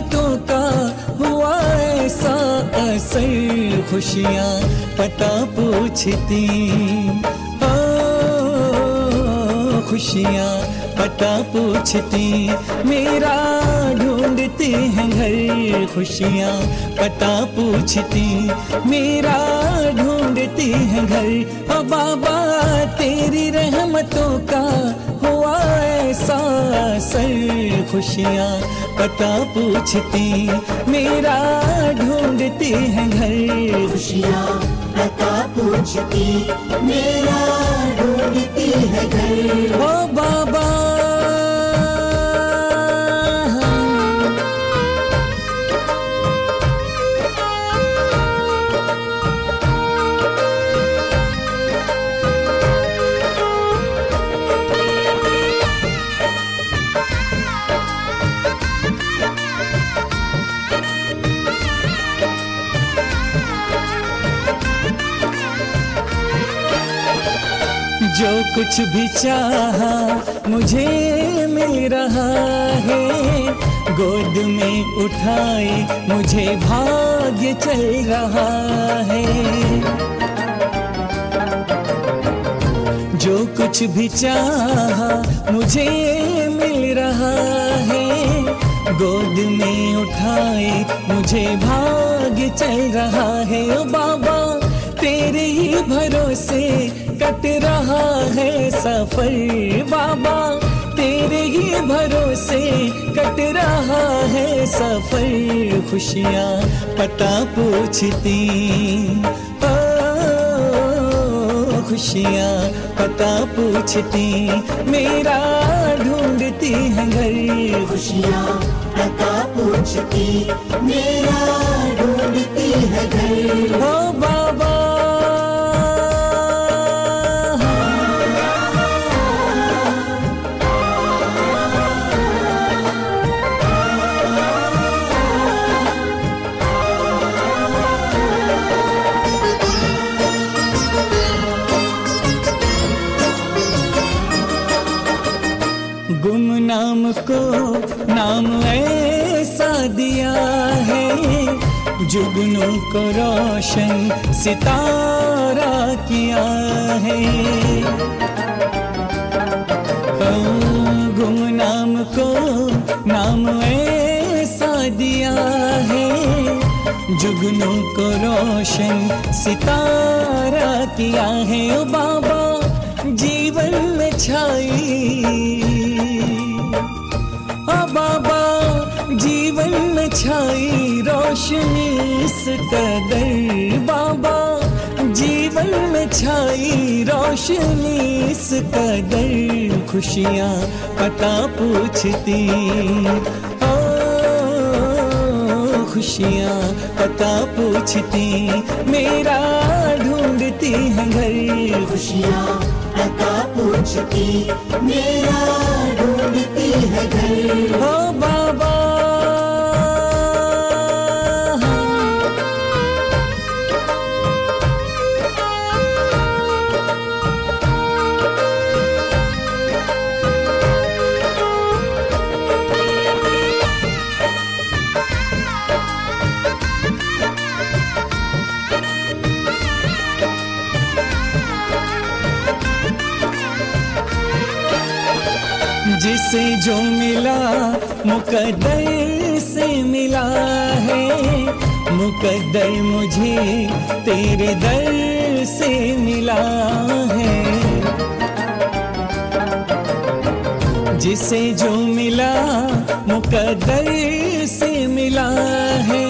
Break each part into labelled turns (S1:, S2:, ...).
S1: रहमतों का हुआ ऐसा असर खुशियाँ पता पूछती। खुशियाँ पता पूछती। मेरा ढूंढती हैं घर खुशियाँ पता पूछती। मेरा ढूंढती हैं घर। ओ, बाबा, तेरी रहमतों का हुआ ऐसा सर खुशियाँ पता पूछती मेरा ढूंढती है घर।
S2: खुशियाँ पता पूछती मेरा ढूंढती है घर।
S1: ओ बाबा जो कुछ भी चाहा मुझे मिल रहा है। गोद में उठाए मुझे भाग्य चल रहा है। जो कुछ भी चाहा मुझे मिल रहा है। गोद में उठाए मुझे भाग्य चल रहा है। ओ बाबा। तेरे ही भरोसे कट रहा है सफ़र बाबा। तेरे ही भरोसे कट रहा है सफ़र खुशियाँ पता पूछती। खुशियाँ पता पूछती। मेरा ढूंढती हैं घर।
S2: खुशियाँ पता पूछती। मेरा ढूंढती है घर।
S1: जुगनू को रोशन सितारा किया है। ओ, गुमनाम को नाम ऐसा दिया है। जुगनू को रोशन सितारा किया है। ओ बाबा जीवन में छाई छाई रोशनी इस कदर बाबा। जीवन में छाई रोशनी इस कदर खुशियाँ पता पूछती। ओ खुशियाँ पता पूछती। मेरा ढूंढती हैं घर।
S2: खुशियाँ पता पूछती। मेरा ढूंढती है घर।
S1: ओ जिसे जो मिला, मुकद्दर से मिला है। मुकद्दर मुझे तेरे दर से मिला है। जिसे जो मिला, मुकद्दर से मिला है।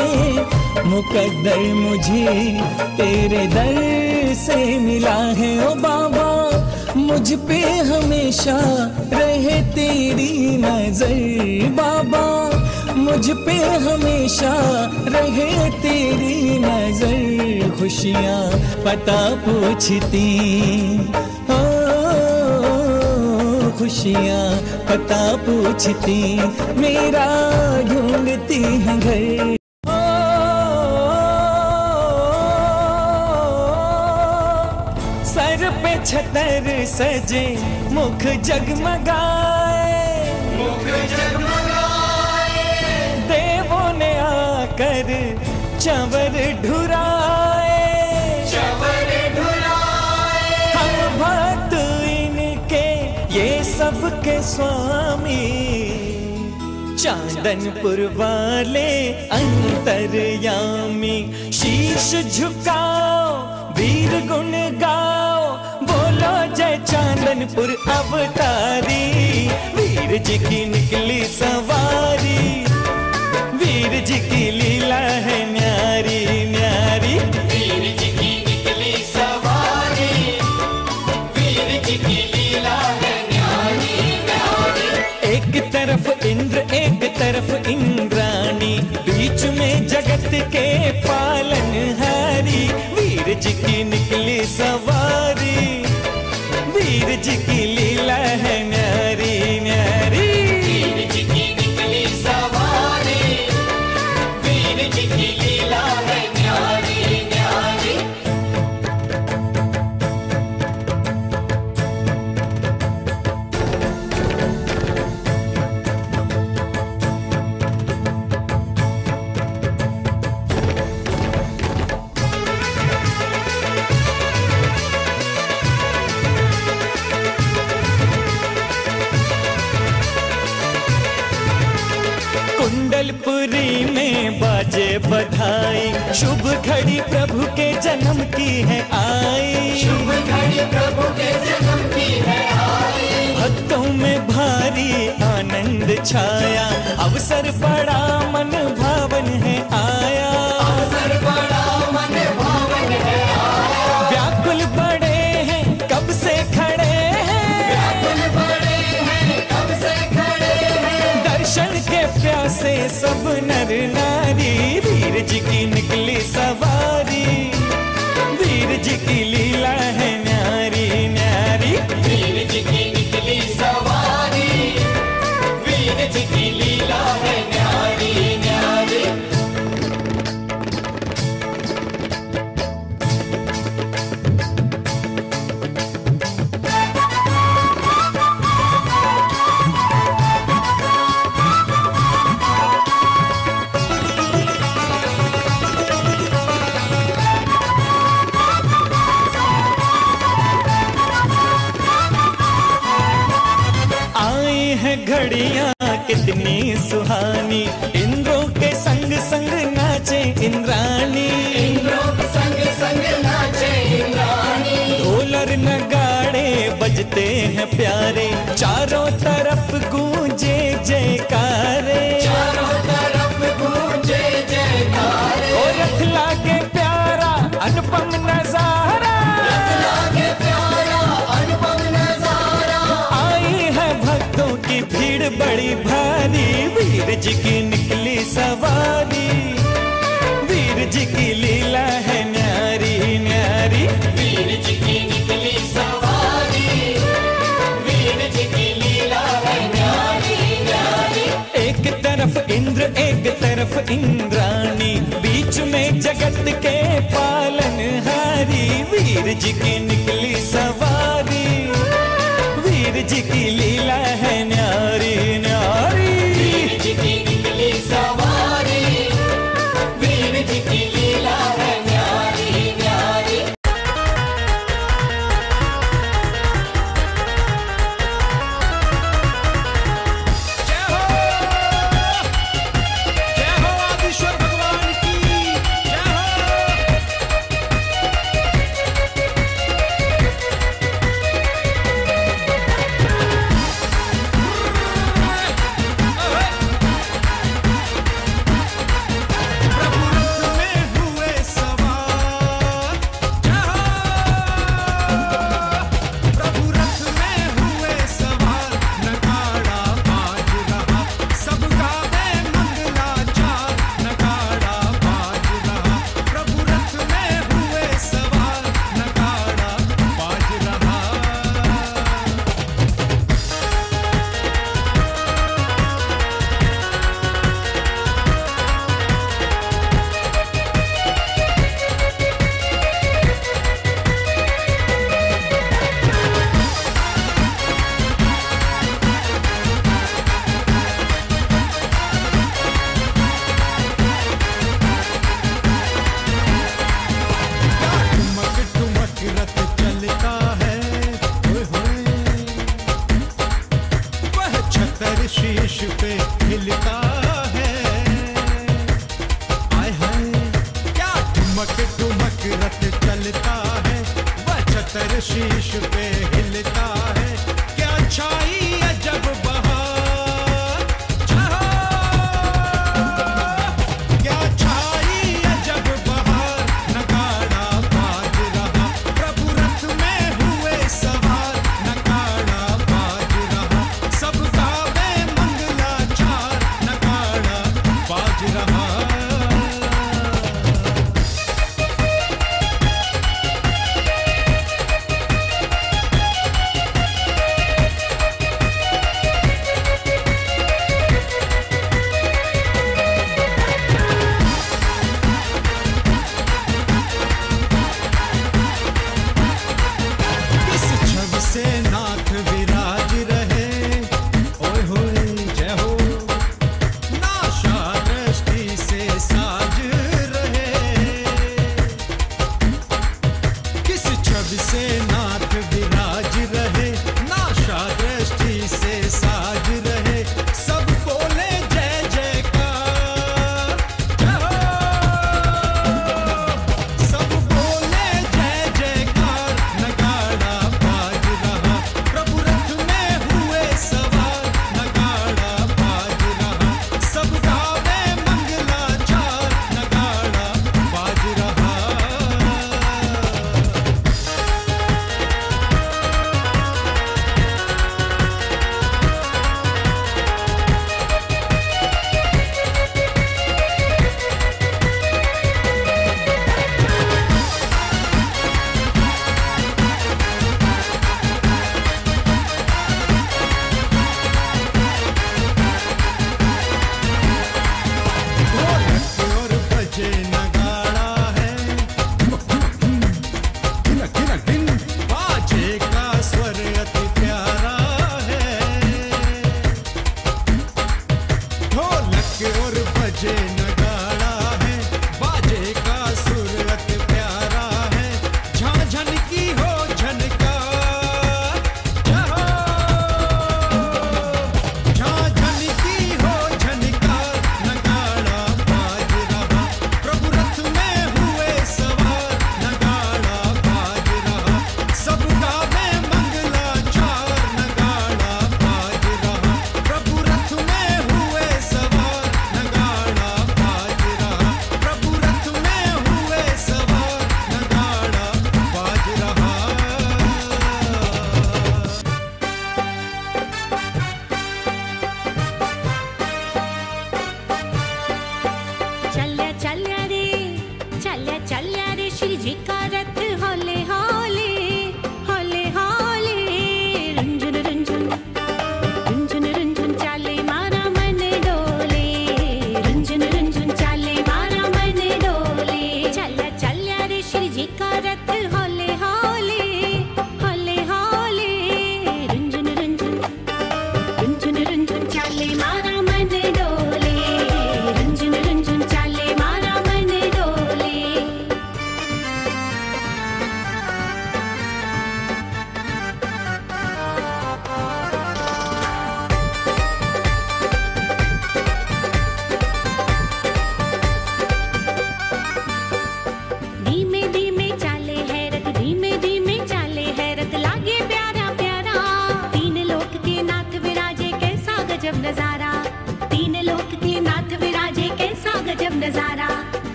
S1: मुकद्दर मुझे तेरे दर से मिला है। ओ बाबा! मुझ पे हमेशा रहे तेरी नज़र, बाबा। मुझ पे हमेशा रहे तेरी नज़र, खुशियाँ पता पूछती। खुशियाँ पता पूछती, मेरा ढूंढती हैं घर। छतर सजे मुख जगमगाए। मुख जगमगाए। देवों ने आकर चवर ढुराए। हम भक्त इनके ये सबके स्वामी। चांदनपुर वाले अंतरयामी शीश झुकाओ वीर गुण गाओ। बोलो जय चांदनपुर अवतारी। वीर जी की निकली सवारी। वीर जी की लीला है न्यारी न्यारी।
S3: वीर जी की निकली सवारी। वीर जी की लीला है न्यारी न्यारी।
S1: एक तरफ़ इंद्र एक तरफ़ इंद्राणी। बीच में जगत के पालन हारी। वीर जी की छाया अवसर बड़ा वीर कितनी सुहानी। इंद्रों के संग संग नाचे इंद्राणी।
S3: इंद्रों के संग संग नाचे इंद्राणी
S1: ढोलर नगाड़े बजते हैं प्यारे। चारों तरफ़ गूंजे जयकारे।
S3: चारों तरफ़ गूंजे जयकारे
S1: प्यारा, अनुपम नज़ारा। बड़ी भारी वीर जी की निकली सवारी। वीर जी की लीला है न्यारी न्यारी।
S3: वीर जी की निकली सवारी। वीर जी की लीला है न्यारी न्यारी।
S1: एक तरफ़ इंद्र एक तरफ़ इंद्राणी। बीच में जगत के पालन हारी। वीर जी की निकली सवारी। वीर जी की लीला है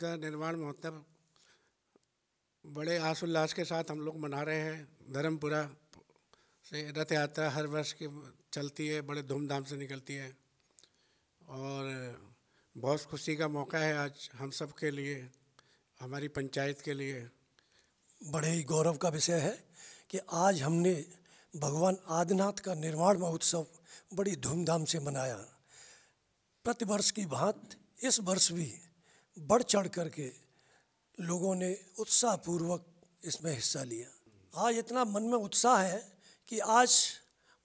S3: का
S4: निर्माण महोत्सव बड़े आस उल्लास के साथ हम लोग मना रहे हैं। धर्मपुरा से रथ यात्रा हर वर्ष की चलती है, बड़े धूमधाम से निकलती है। और बहुत खुशी का मौका है आज हम सब के लिए, हमारी पंचायत के लिए।
S5: बड़े ही गौरव का विषय है कि आज हमने भगवान आदिनाथ का निर्माण महोत्सव बड़ी धूमधाम से मनाया। प्रतिवर्ष की भांति इस वर्ष भी बढ़ चढ़ करके लोगों ने उत्साहपूर्वक इसमें हिस्सा लिया। आज इतना मन में उत्साह है कि आज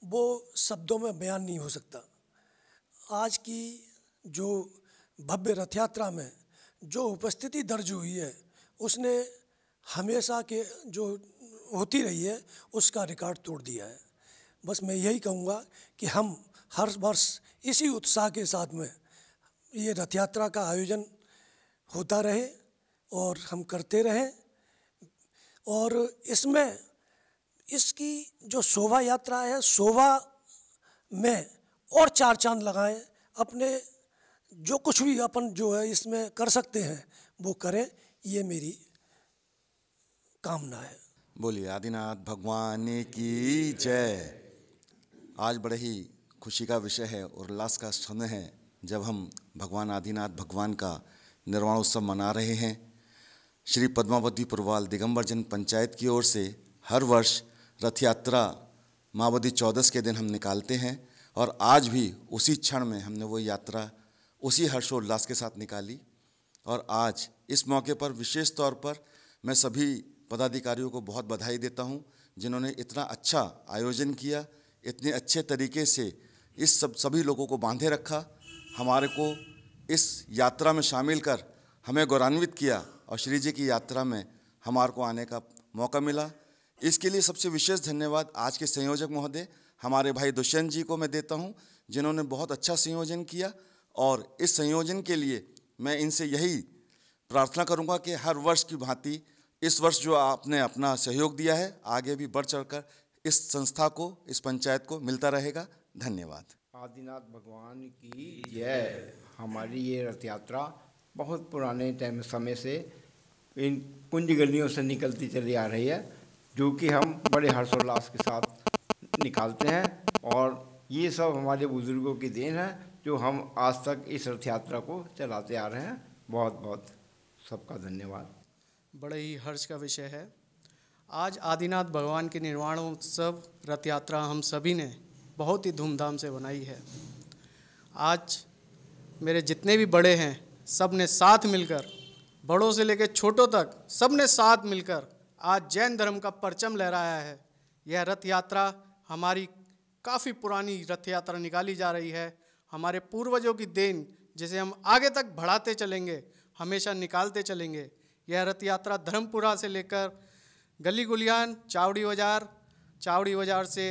S5: वो शब्दों में बयान नहीं हो सकता। आज की जो भव्य रथ यात्रा में जो उपस्थिति दर्ज हुई है, उसने हमेशा के जो होती रही है, उसका रिकॉर्ड तोड़ दिया है। बस मैं यही कहूँगा कि हम हर वर्ष इसी उत्साह के साथ में ये रथ यात्रा का आयोजन होता रहे और हम करते रहें। और इसमें, इसकी जो शोभा यात्रा है, शोभा में और चार चाँद लगाएँ। अपने जो कुछ भी अपन जो है इसमें कर सकते हैं, वो करें, ये मेरी कामना है।
S6: बोलिए, आदिनाथ भगवान की जय। आज बड़े ही खुशी का विषय है और उल्लास का समय है जब हम भगवान आदिनाथ भगवान का निर्वाण उत्सव मना रहे हैं। श्री पद्मावती पुरवाल दिगंबर जन पंचायत की ओर से हर वर्ष रथ यात्रा मावती चौदस के दिन हम निकालते हैं और आज भी उसी क्षण में हमने वो यात्रा उसी हर्षोल्लास के साथ निकाली। और आज इस मौके पर विशेष तौर पर मैं सभी पदाधिकारियों को बहुत बधाई देता हूँ, जिन्होंने इतना अच्छा आयोजन किया, इतने अच्छे तरीके से इस सब, सभी लोगों को बांधे रखा, हमारे को इस यात्रा में शामिल कर हमें गौरवान्वित किया और श्री जी की यात्रा में हमारे को आने का मौका मिला। इसके लिए सबसे विशेष धन्यवाद आज के संयोजक महोदय। हमारे भाई दुष्यंत जी को मैं देता हूँ, जिन्होंने बहुत अच्छा संयोजन किया और इस संयोजन के लिए मैं इनसे यही प्रार्थना करूँगा कि हर वर्ष की भांति इस वर्ष जो आपने अपना सहयोग दिया है, आगे भी बढ़ चढ़कर इस संस्था को, इस पंचायत को मिलता रहेगा। धन्यवाद।
S7: आदिनाथ भगवान की जय। हमारी ये रथ यात्रा बहुत पुराने टाइम समय से इन कुंज गलियों से निकलती चली आ रही है, जो कि हम बड़े हर्षोल्लास के साथ निकालते हैं। और ये सब हमारे बुज़ुर्गों की देन है, जो हम आज तक इस रथ यात्रा को चलाते आ रहे हैं। बहुत बहुत सबका धन्यवाद।
S8: बड़े ही हर्ष का विषय है। आज आदिनाथ भगवान के निर्वाण उत्सव रथ यात्रा हम सभी ने बहुत ही धूमधाम से बनाई है। आज मेरे जितने भी बड़े हैं सबने साथ मिलकर, बड़ों से लेकर छोटों तक सबने साथ मिलकर आज जैन धर्म का परचम लहराया है। यह रथ यात्रा हमारी काफ़ी पुरानी रथ यात्रा निकाली जा रही है। हमारे पूर्वजों की देन जिसे हम आगे तक बढ़ाते चलेंगे, हमेशा निकालते चलेंगे। यह रथ यात्रा धर्मपुरा से लेकर गली गुलियान, चावड़ी बाज़ार चावड़ी बाज़ार से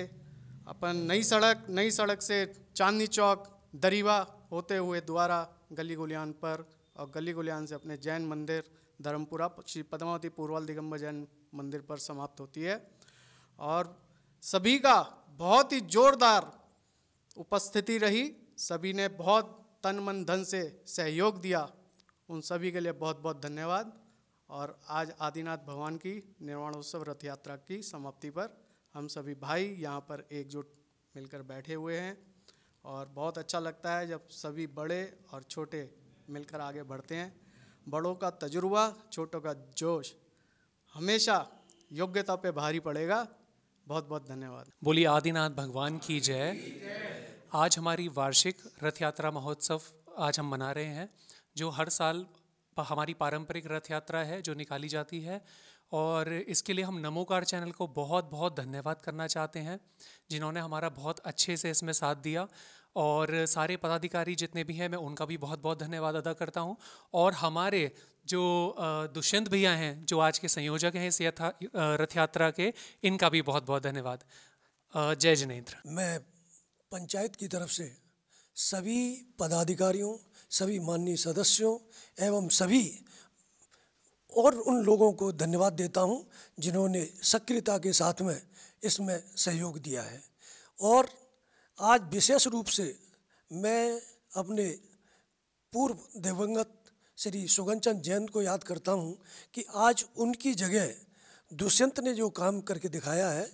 S8: अपन नई सड़क नई सड़क से चांदनी चौक, दरीवा होते हुए द्वारा गली गुलियान पर और गली गुलियान से अपने जैन मंदिर, धर्मपुरा, श्री पद्मावती पूर्वाल दिगंबर जैन मंदिर पर समाप्त होती है। और सभी का बहुत ही जोरदार उपस्थिति रही। सभी ने बहुत तन मन धन से सहयोग दिया। उन सभी के लिए बहुत बहुत धन्यवाद। और आज आदिनाथ भगवान की निर्वाणोत्सव रथ यात्रा की समाप्ति पर हम सभी भाई यहाँ पर एकजुट मिलकर बैठे हुए हैं और बहुत अच्छा लगता है जब सभी बड़े और छोटे मिलकर आगे बढ़ते हैं। बड़ों का तजुर्बा, छोटों का जोश हमेशा योग्यता पे भारी पड़ेगा। बहुत बहुत धन्यवाद।
S9: बोलिए, आदिनाथ भगवान की जय। आज हमारी वार्षिक रथ यात्रा महोत्सव आज हम मना रहे हैं, जो हर साल हमारी पारंपरिक रथ यात्रा है, जो निकाली जाती है। और इसके लिए हम नमोकार चैनल को बहुत बहुत धन्यवाद करना चाहते हैं, जिन्होंने हमारा बहुत अच्छे से इसमें साथ दिया। और सारे पदाधिकारी जितने भी हैं, मैं उनका भी बहुत बहुत धन्यवाद अदा करता हूँ। और हमारे जो दुष्यंत भैया हैं, जो आज के संयोजक हैं इस यथा रथ यात्रा के, इनका भी बहुत बहुत धन्यवाद। जय जिनेन्द्र।
S5: मैं पंचायत की तरफ़ से सभी पदाधिकारियों, सभी माननीय सदस्यों एवं सभी और उन लोगों को धन्यवाद देता हूँ जिन्होंने सक्रियता के साथ में इसमें सहयोग दिया है। और आज विशेष रूप से मैं अपने पूर्व दिवंगत श्री सुगनचंद जैन को याद करता हूँ कि आज उनकी जगह दुष्यंत ने जो काम करके दिखाया है,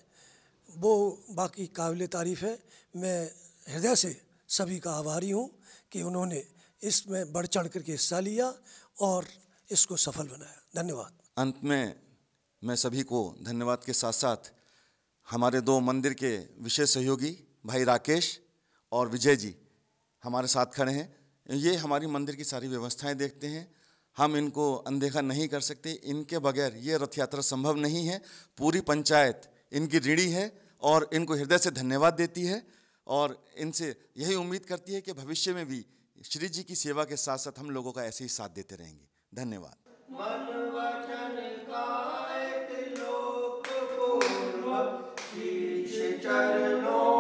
S5: वो बाकी काबिल तारीफ़ है। मैं हृदय से सभी का आभारी हूँ कि उन्होंने इसमें बढ़ चढ़ करके हिस्सा लिया और इसको सफल बनाया। धन्यवाद।
S6: अंत में मैं सभी को धन्यवाद के साथ साथ हमारे दो मंदिर के विशेष सहयोगी, भाई राकेश और विजय जी, हमारे साथ खड़े हैं। ये हमारी मंदिर की सारी व्यवस्थाएँ देखते हैं। हम इनको अनदेखा नहीं कर सकते। इनके बगैर ये रथ यात्रा संभव नहीं है। पूरी पंचायत इनकी ऋणी है और इनको हृदय से धन्यवाद देती है और इनसे यही उम्मीद करती है कि भविष्य में भी श्री जी की सेवा के साथ साथ हम लोगों का ऐसे ही साथ देते रहेंगे। धन्यवाद।
S2: मन वचन कायत लोक चरणों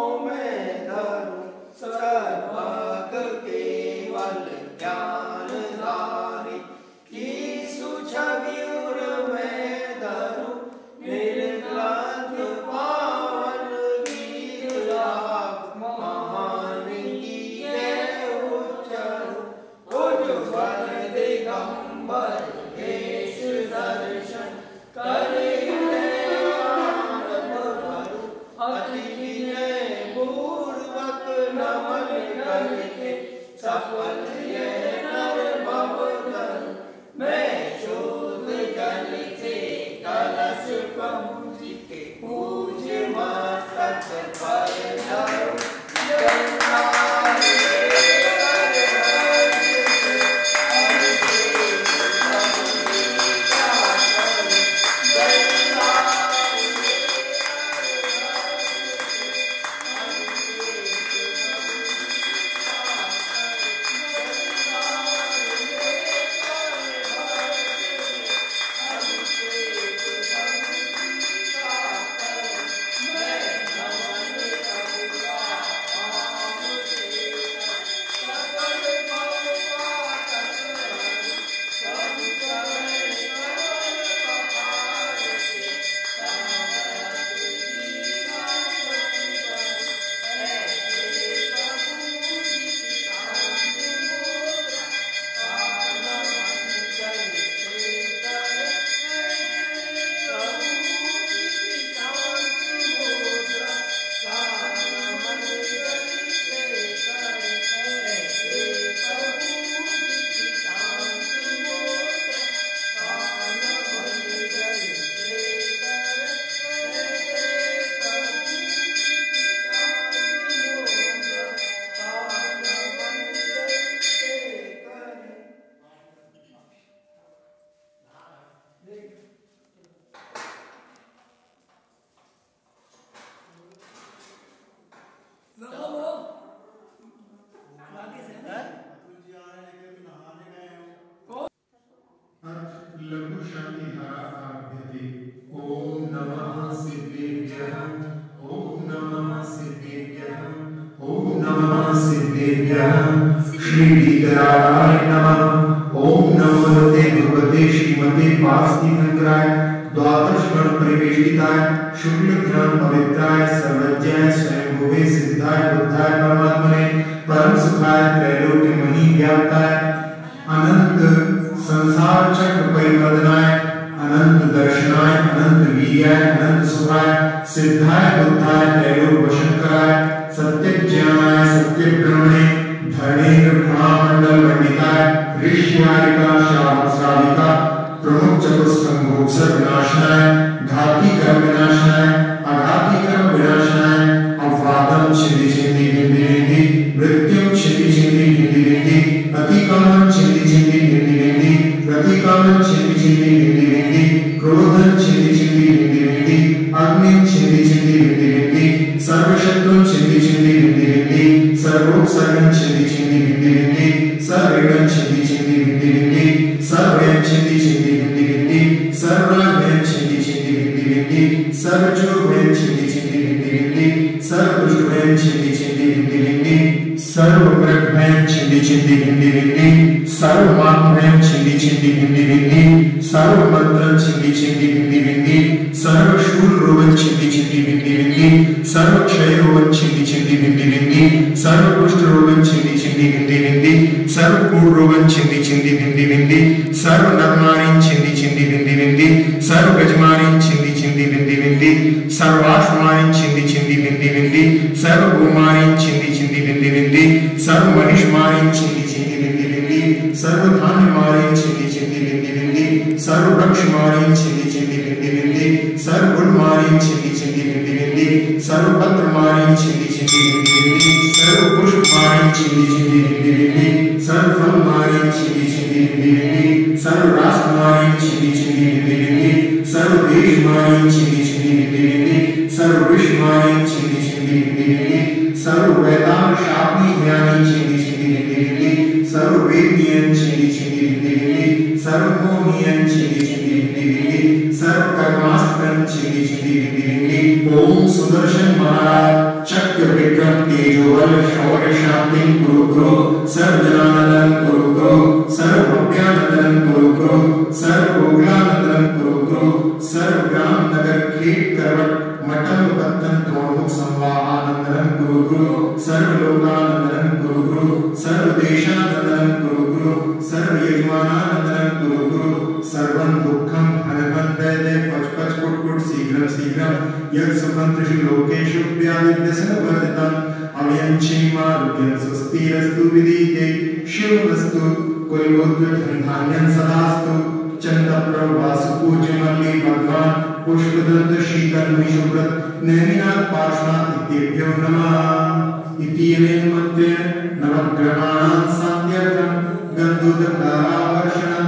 S10: पार्श्वनाथ इत्येभ्यो नमः इत्यनेन मत्वेन नवग्रहाणां सान्त्यर्थं गन्धोदकारावर्षणं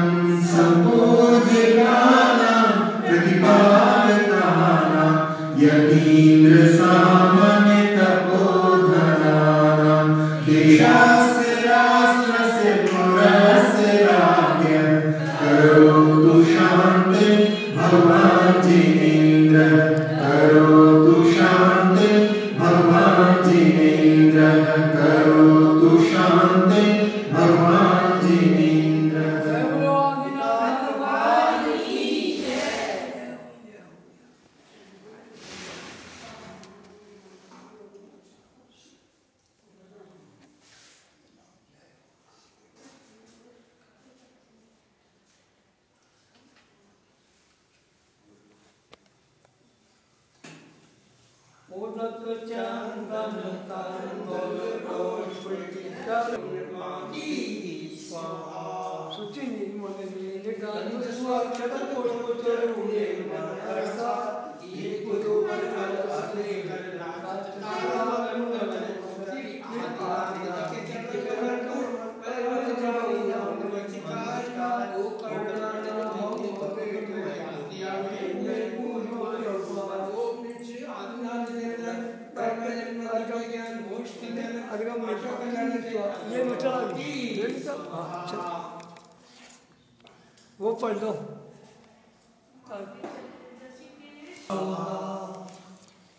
S11: वो पढ़ लो।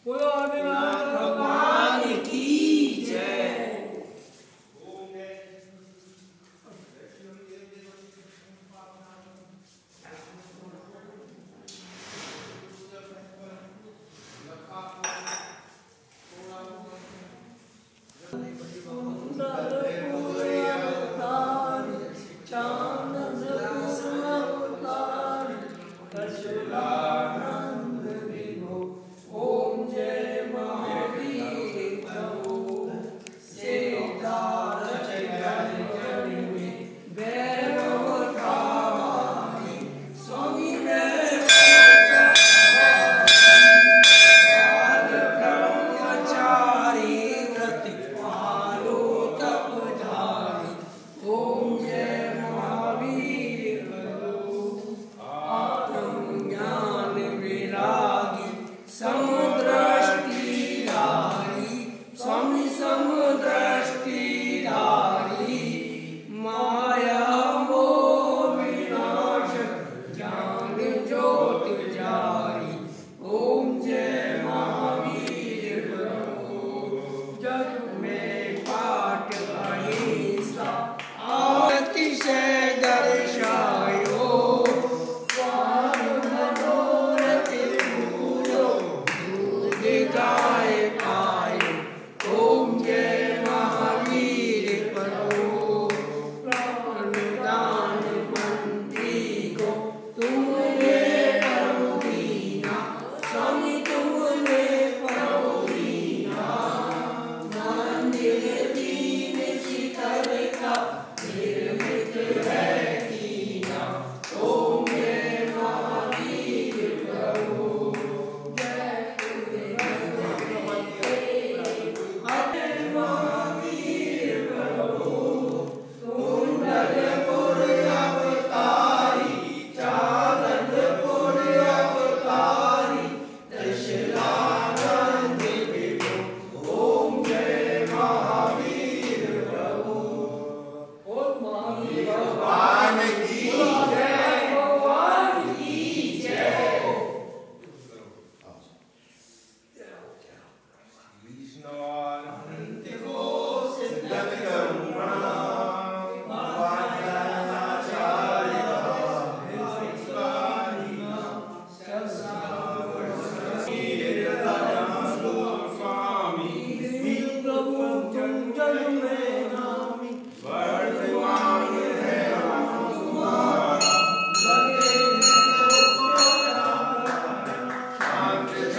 S11: बोलो भगवान की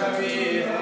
S11: Amen.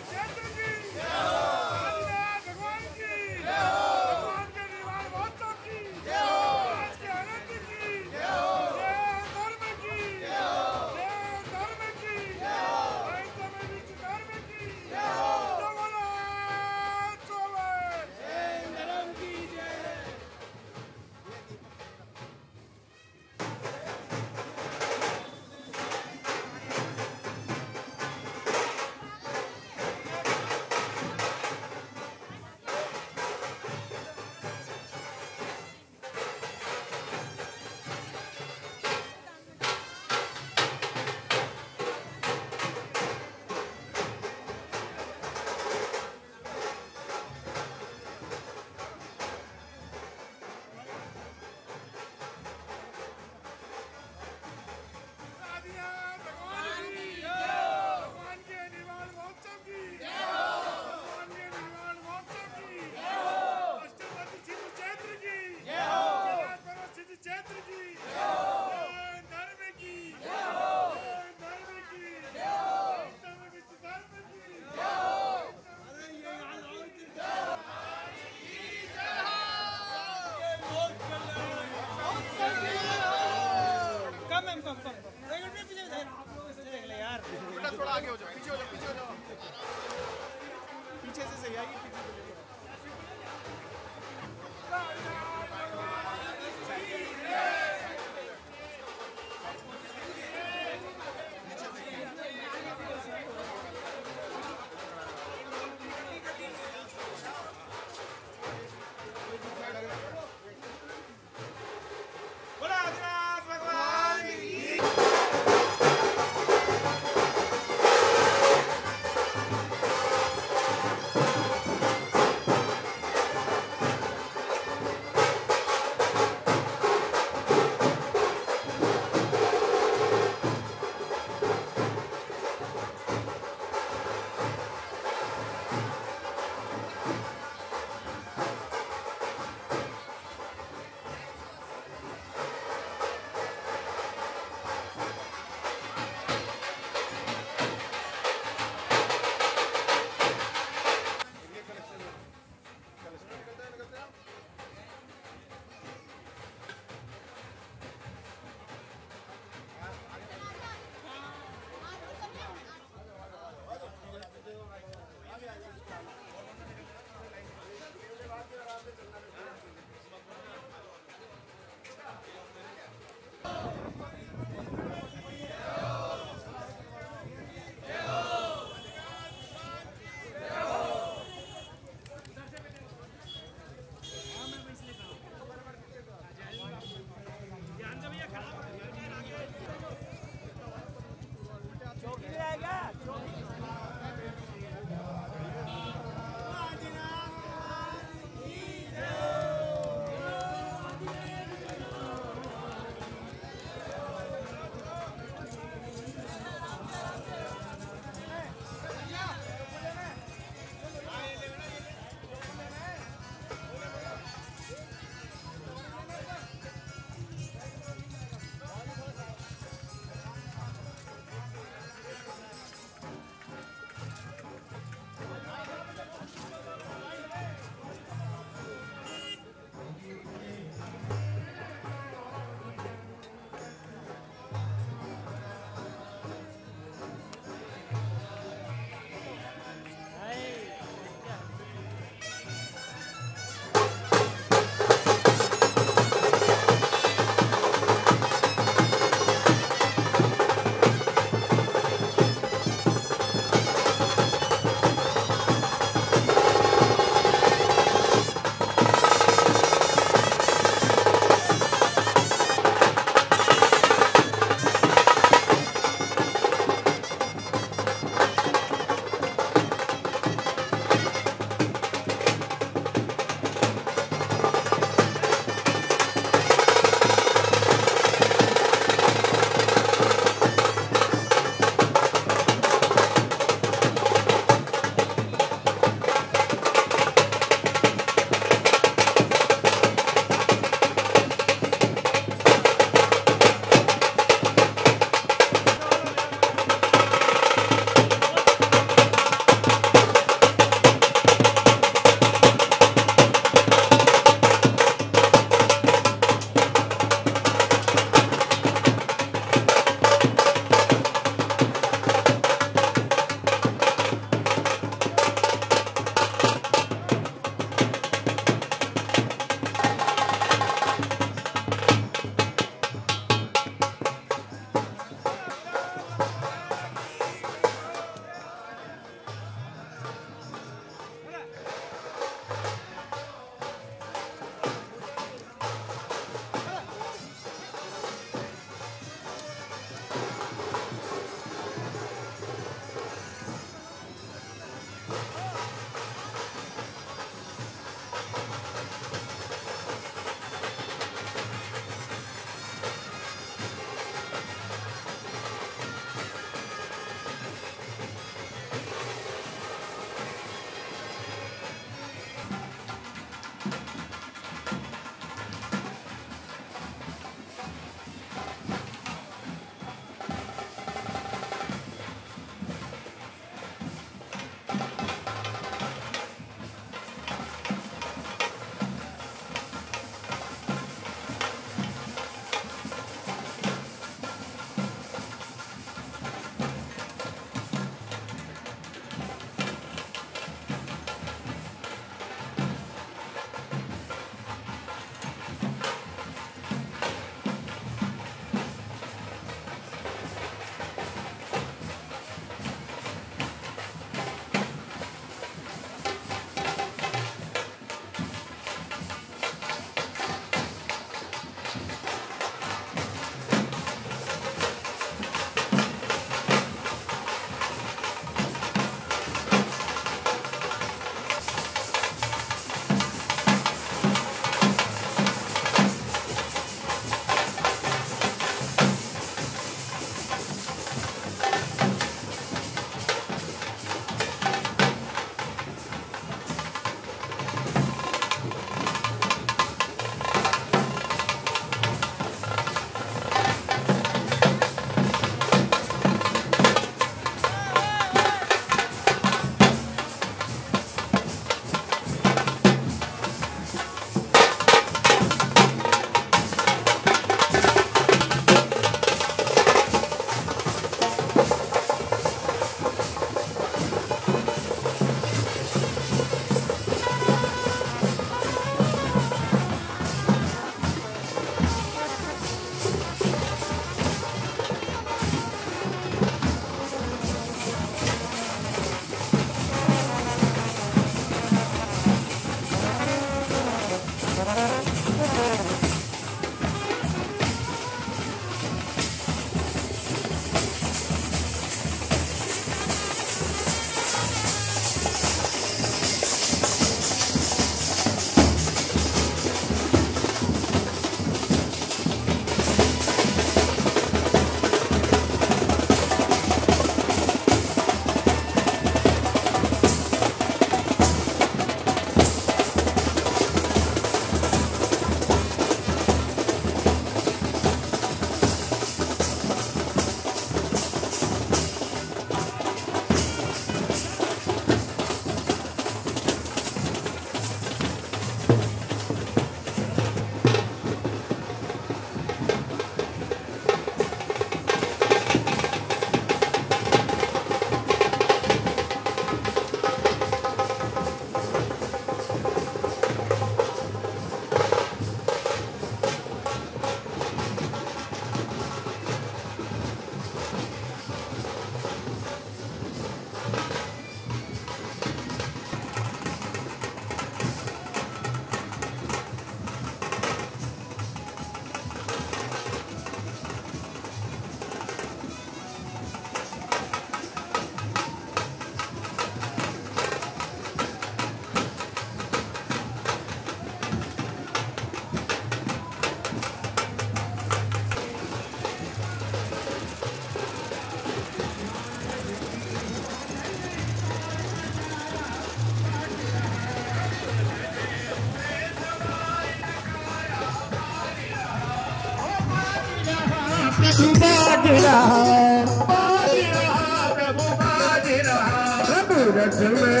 S12: प्रभु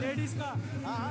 S10: लेडीज़ का। हाँ।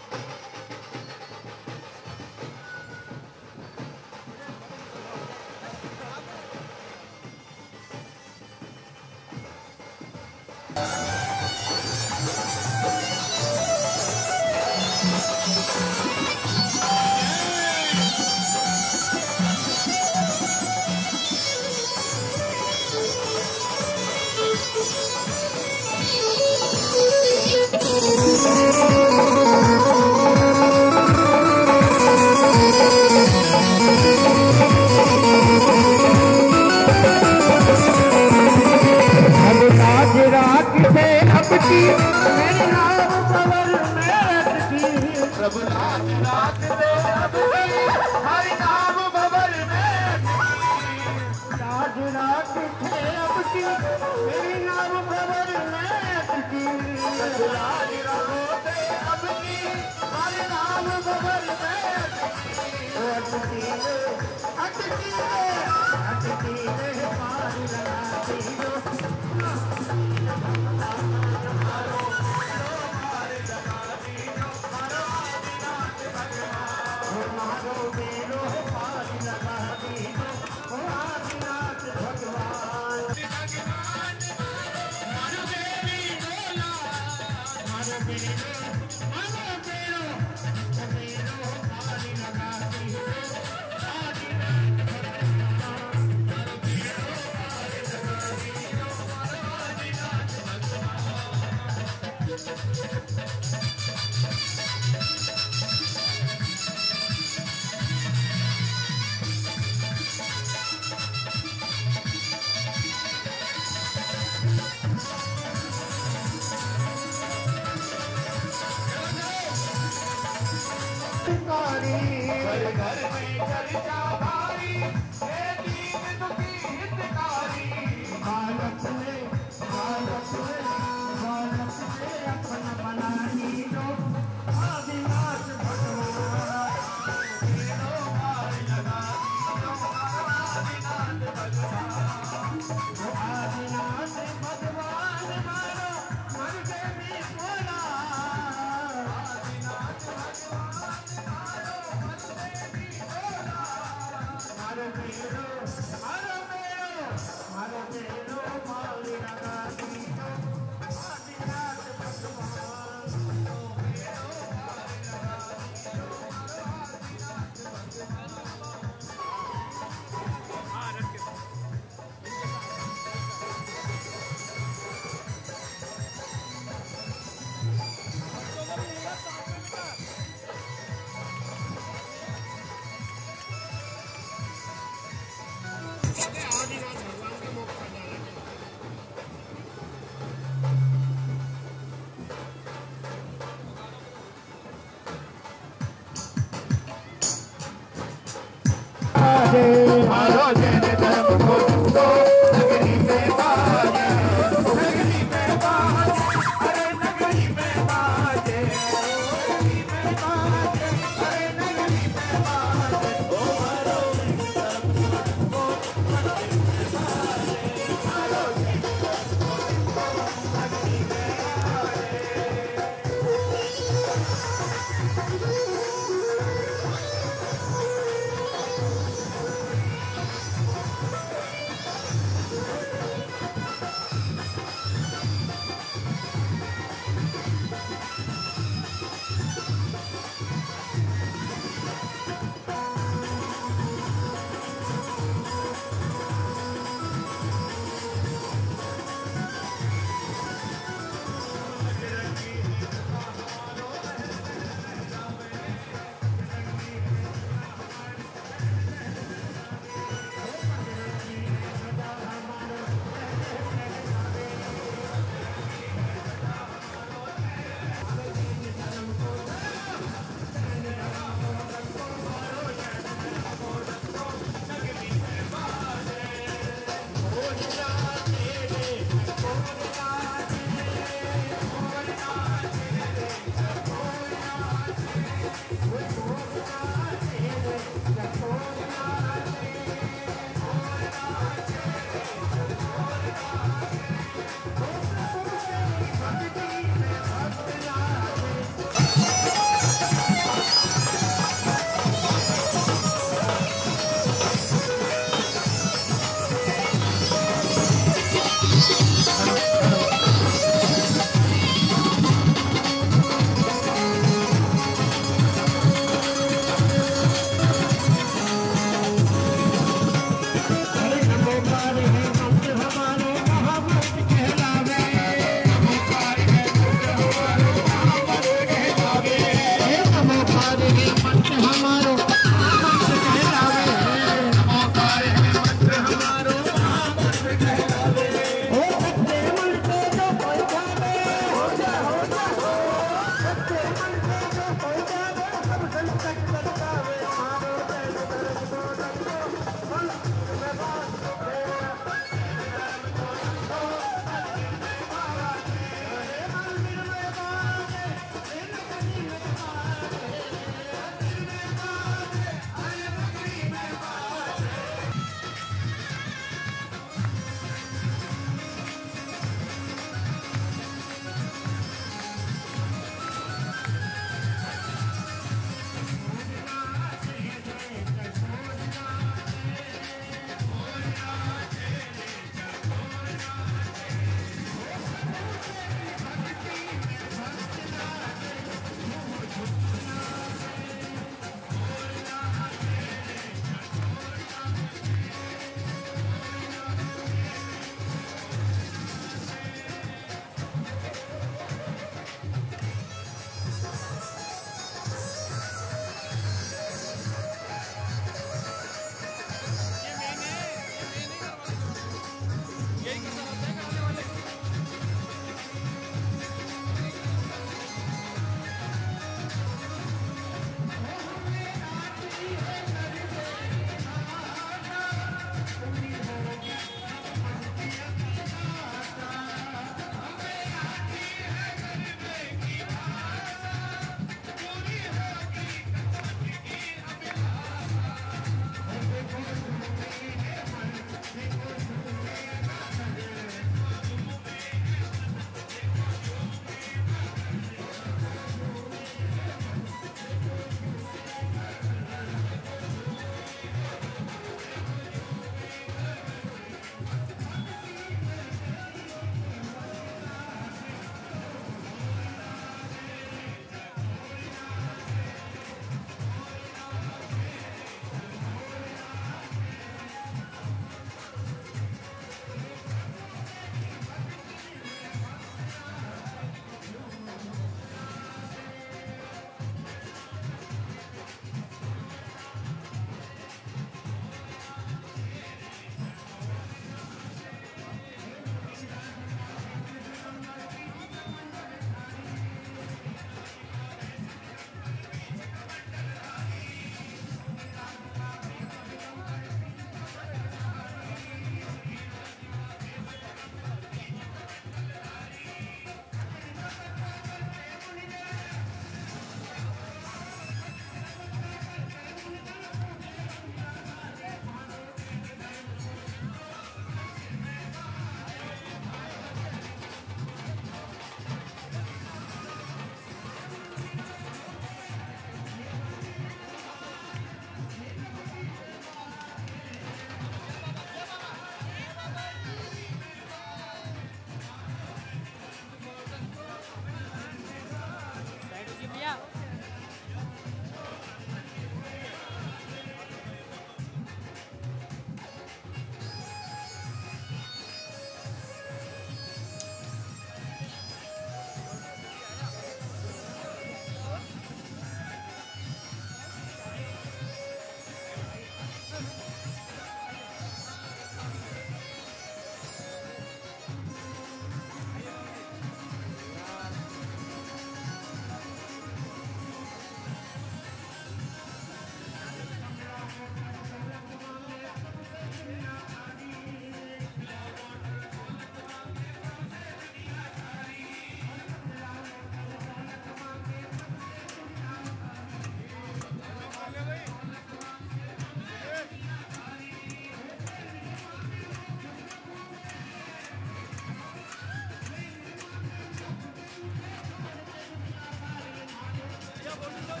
S12: Bravo, Lino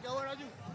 S13: आ क्या हुआ राजू
S12: भगवान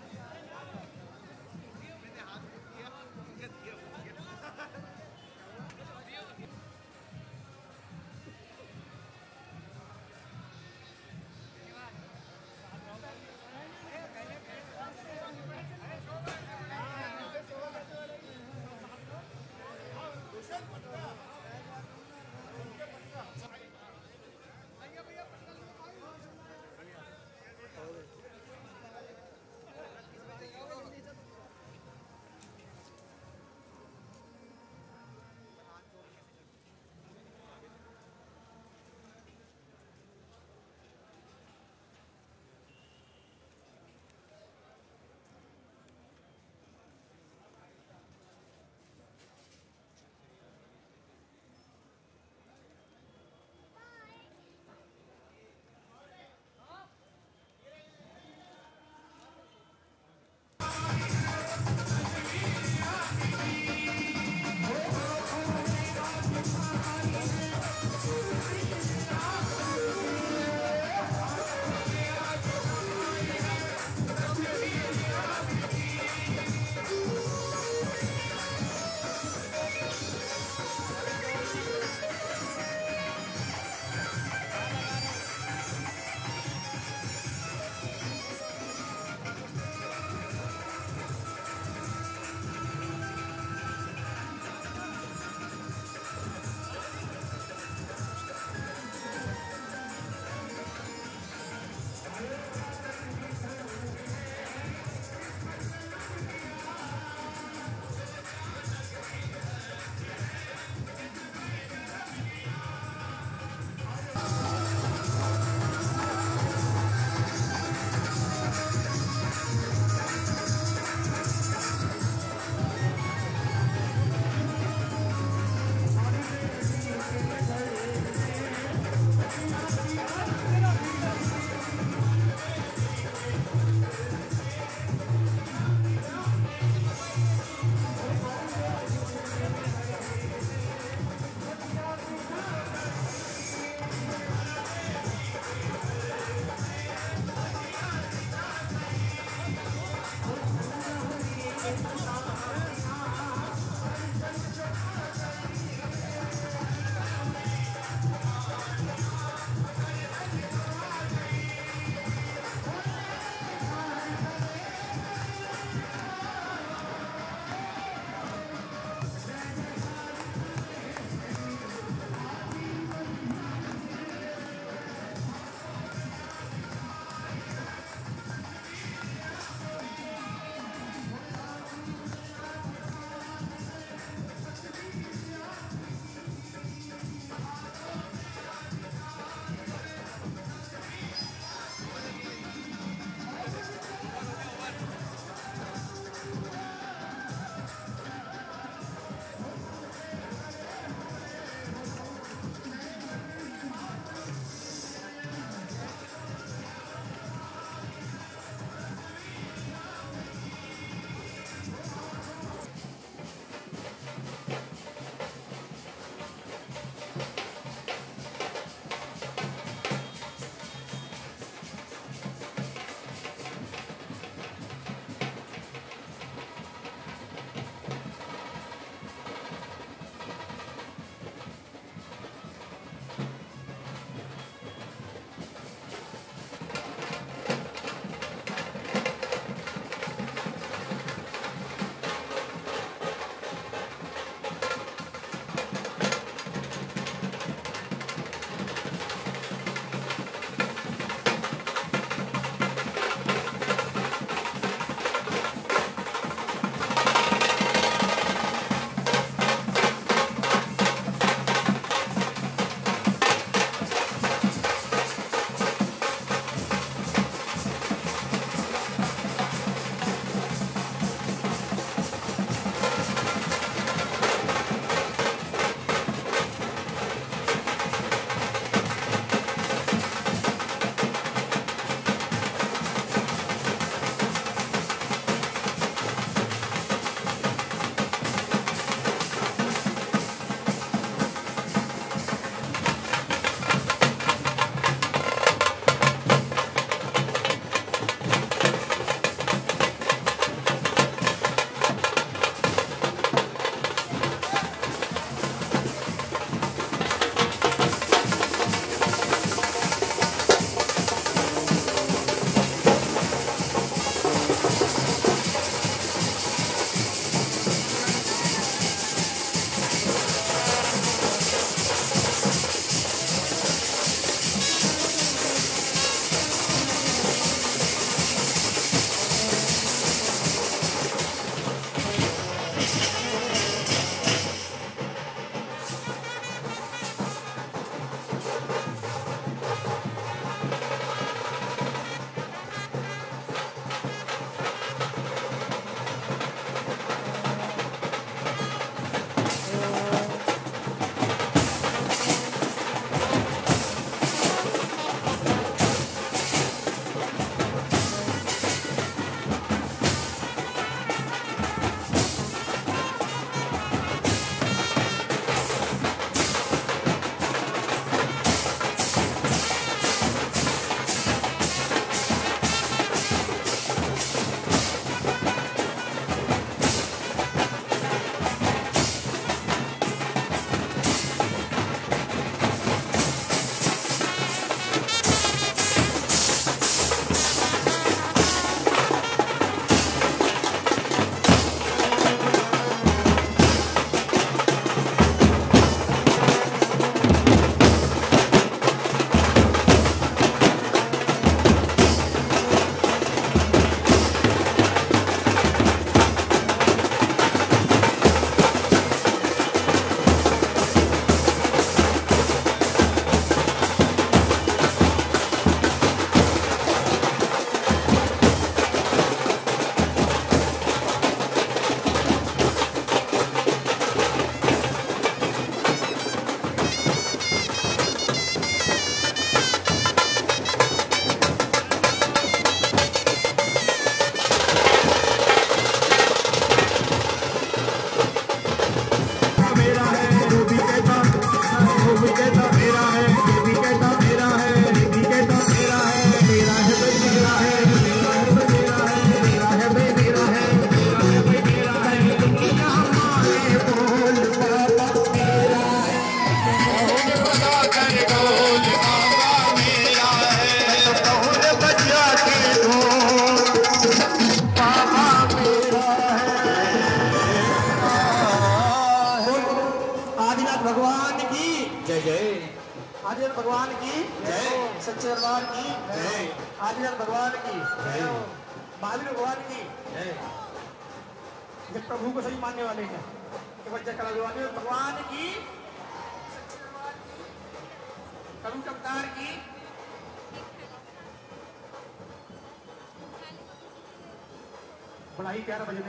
S12: बड़ा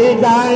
S12: आज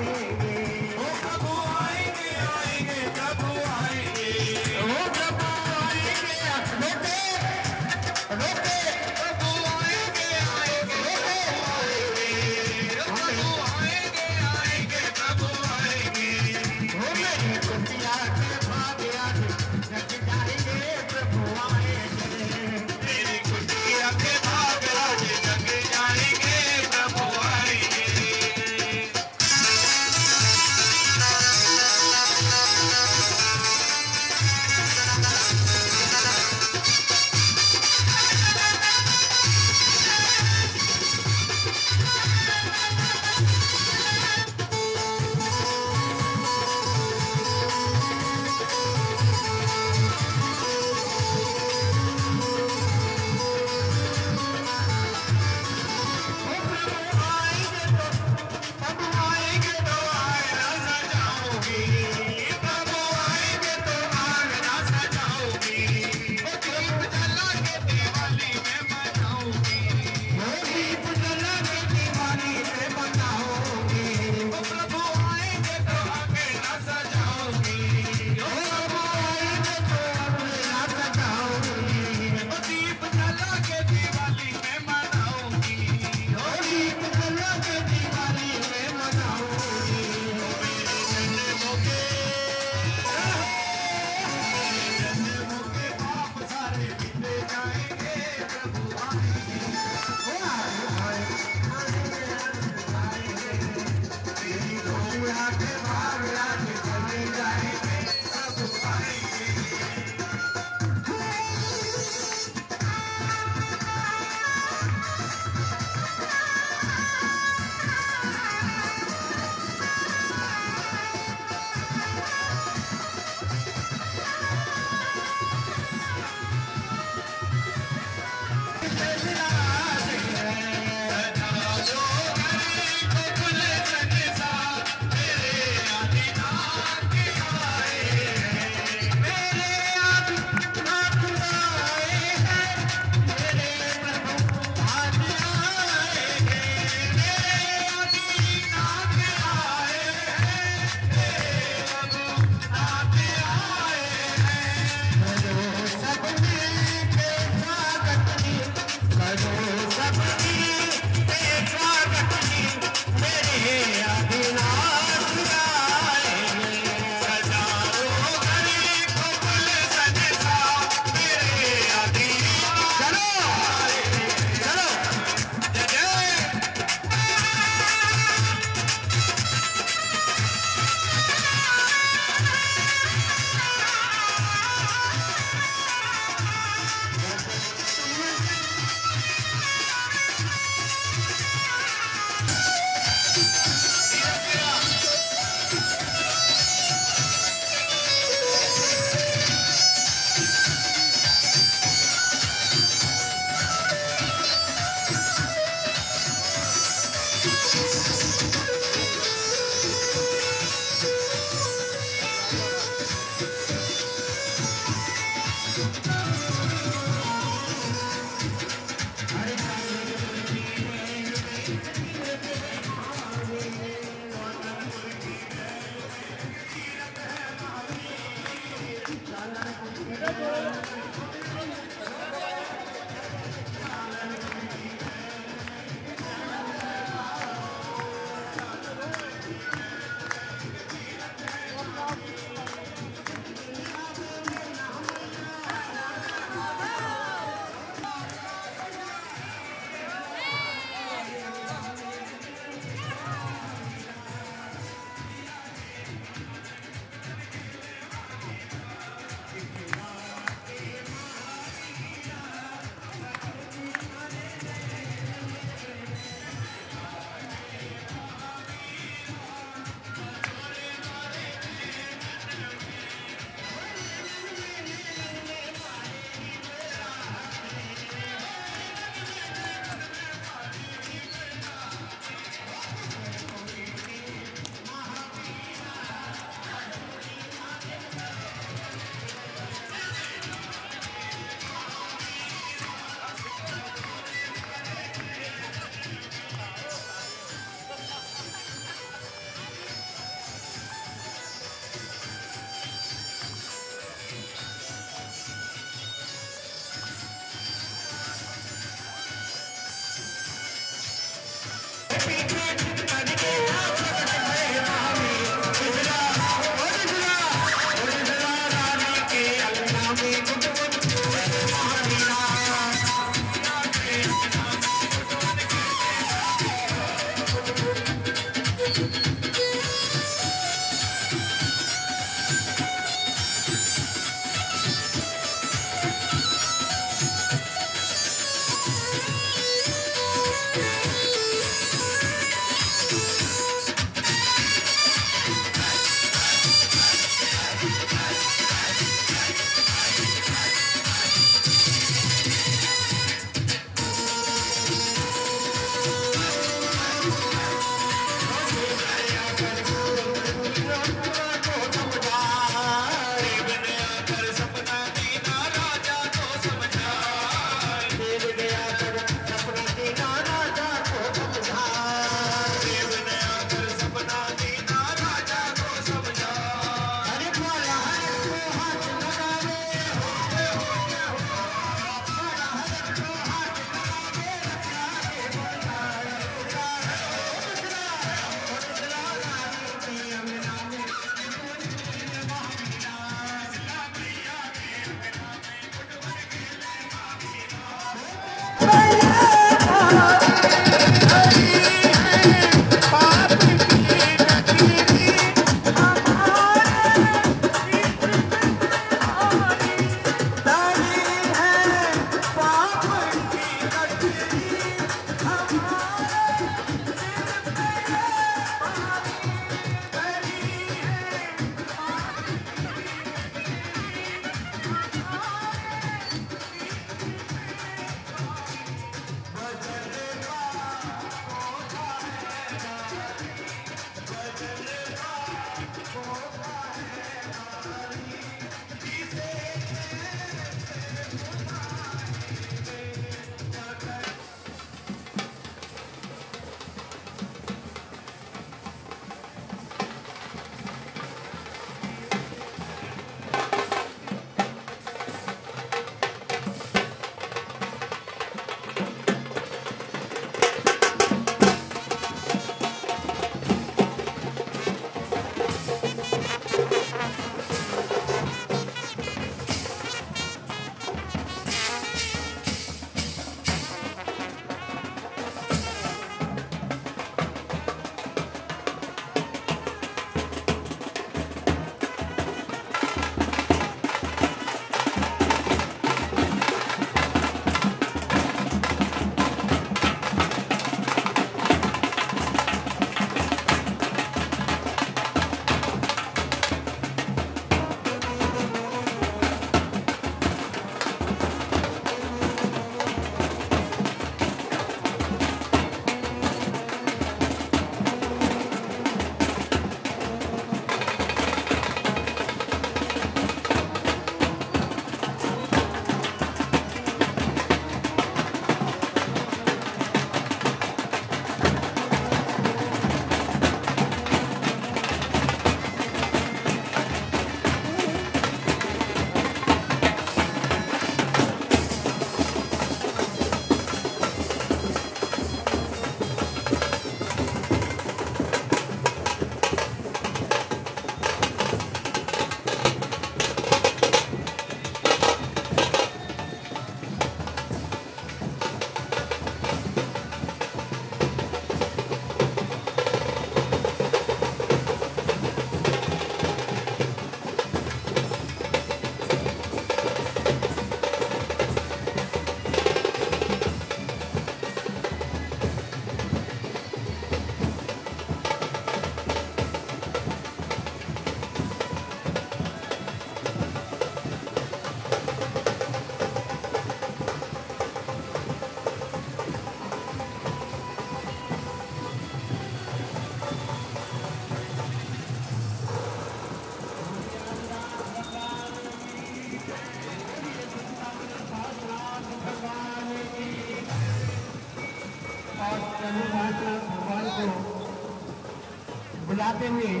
S12: बुलाते हुए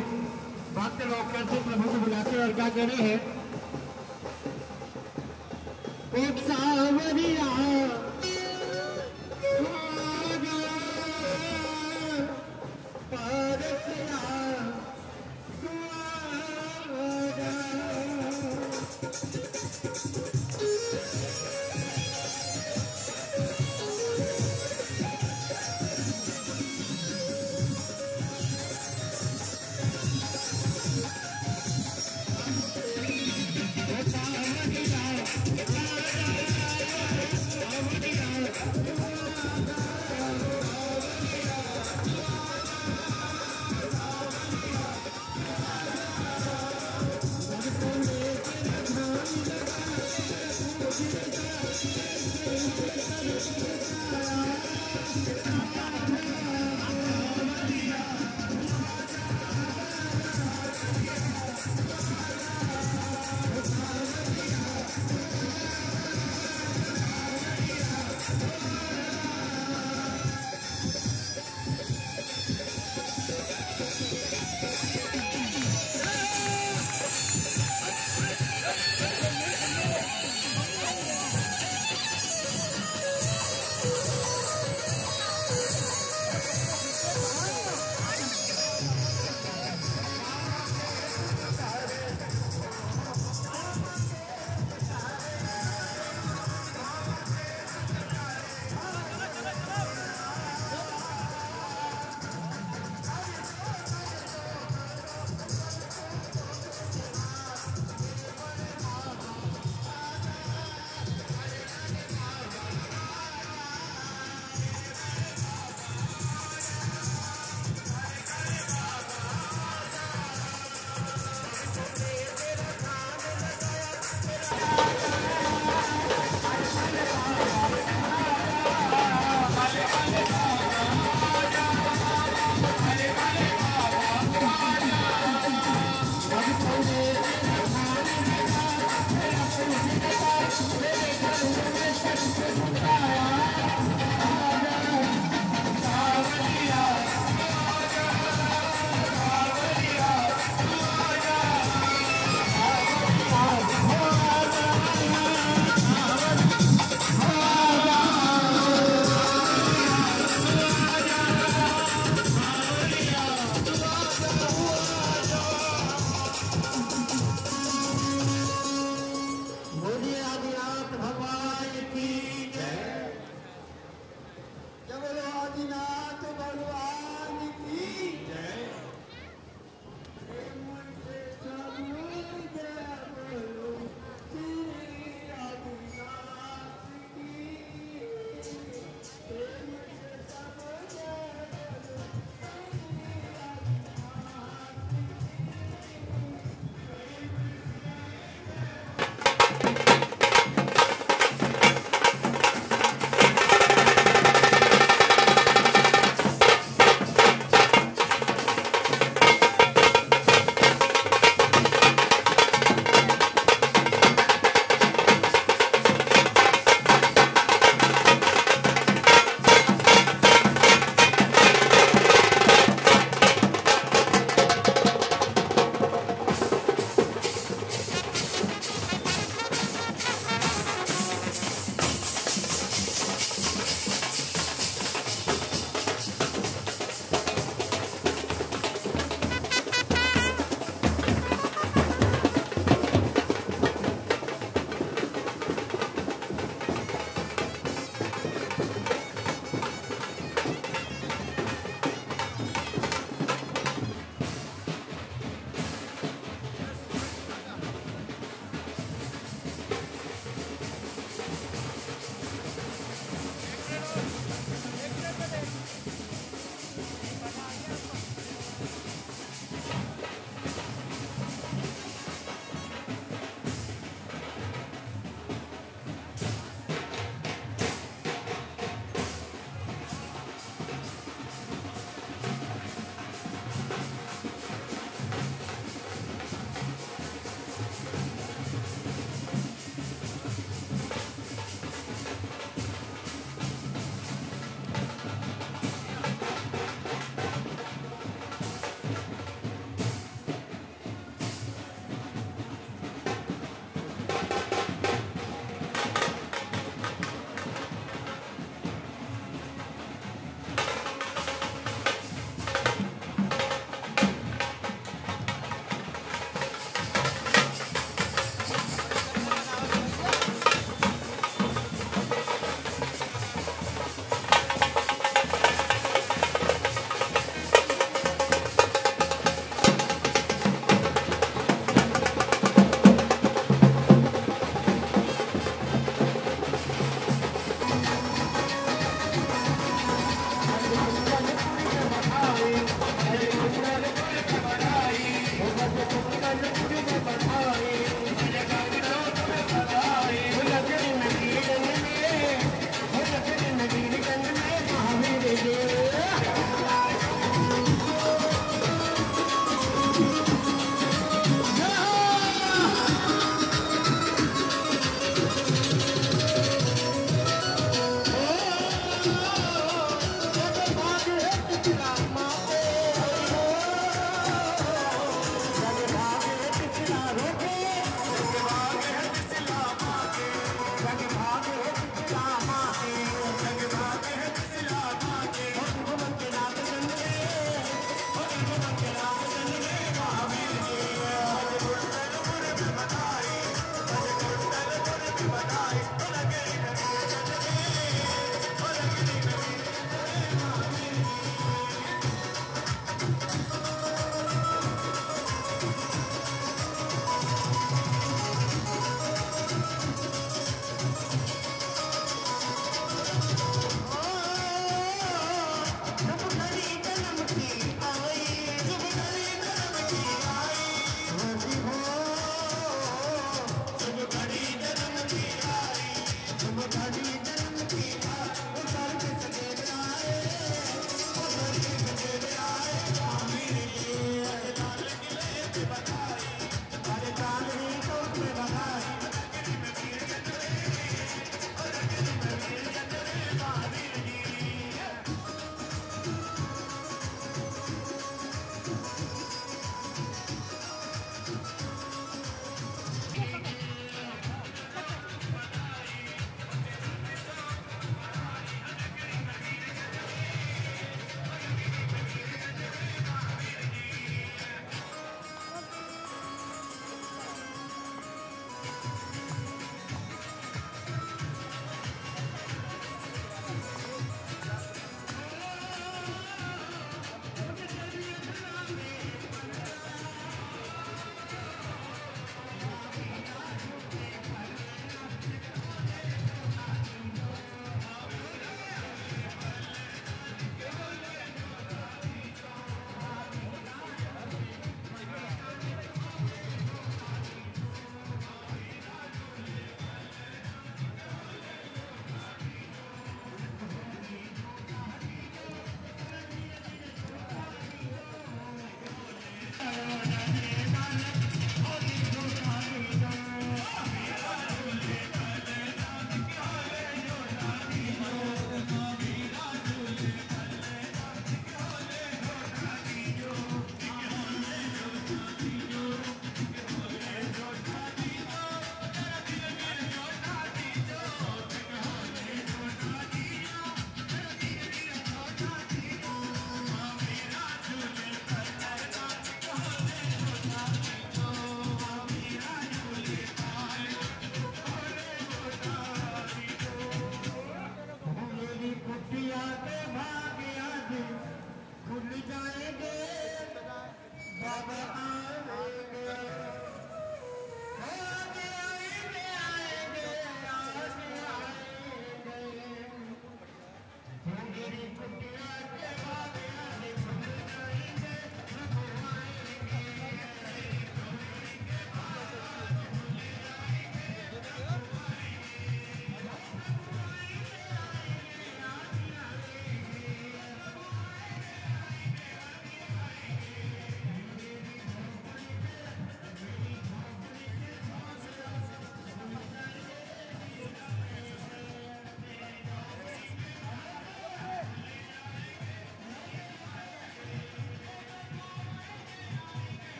S12: भक्त लोग कैसे प्रभु को बुलाते और क्या कह रहे हैं?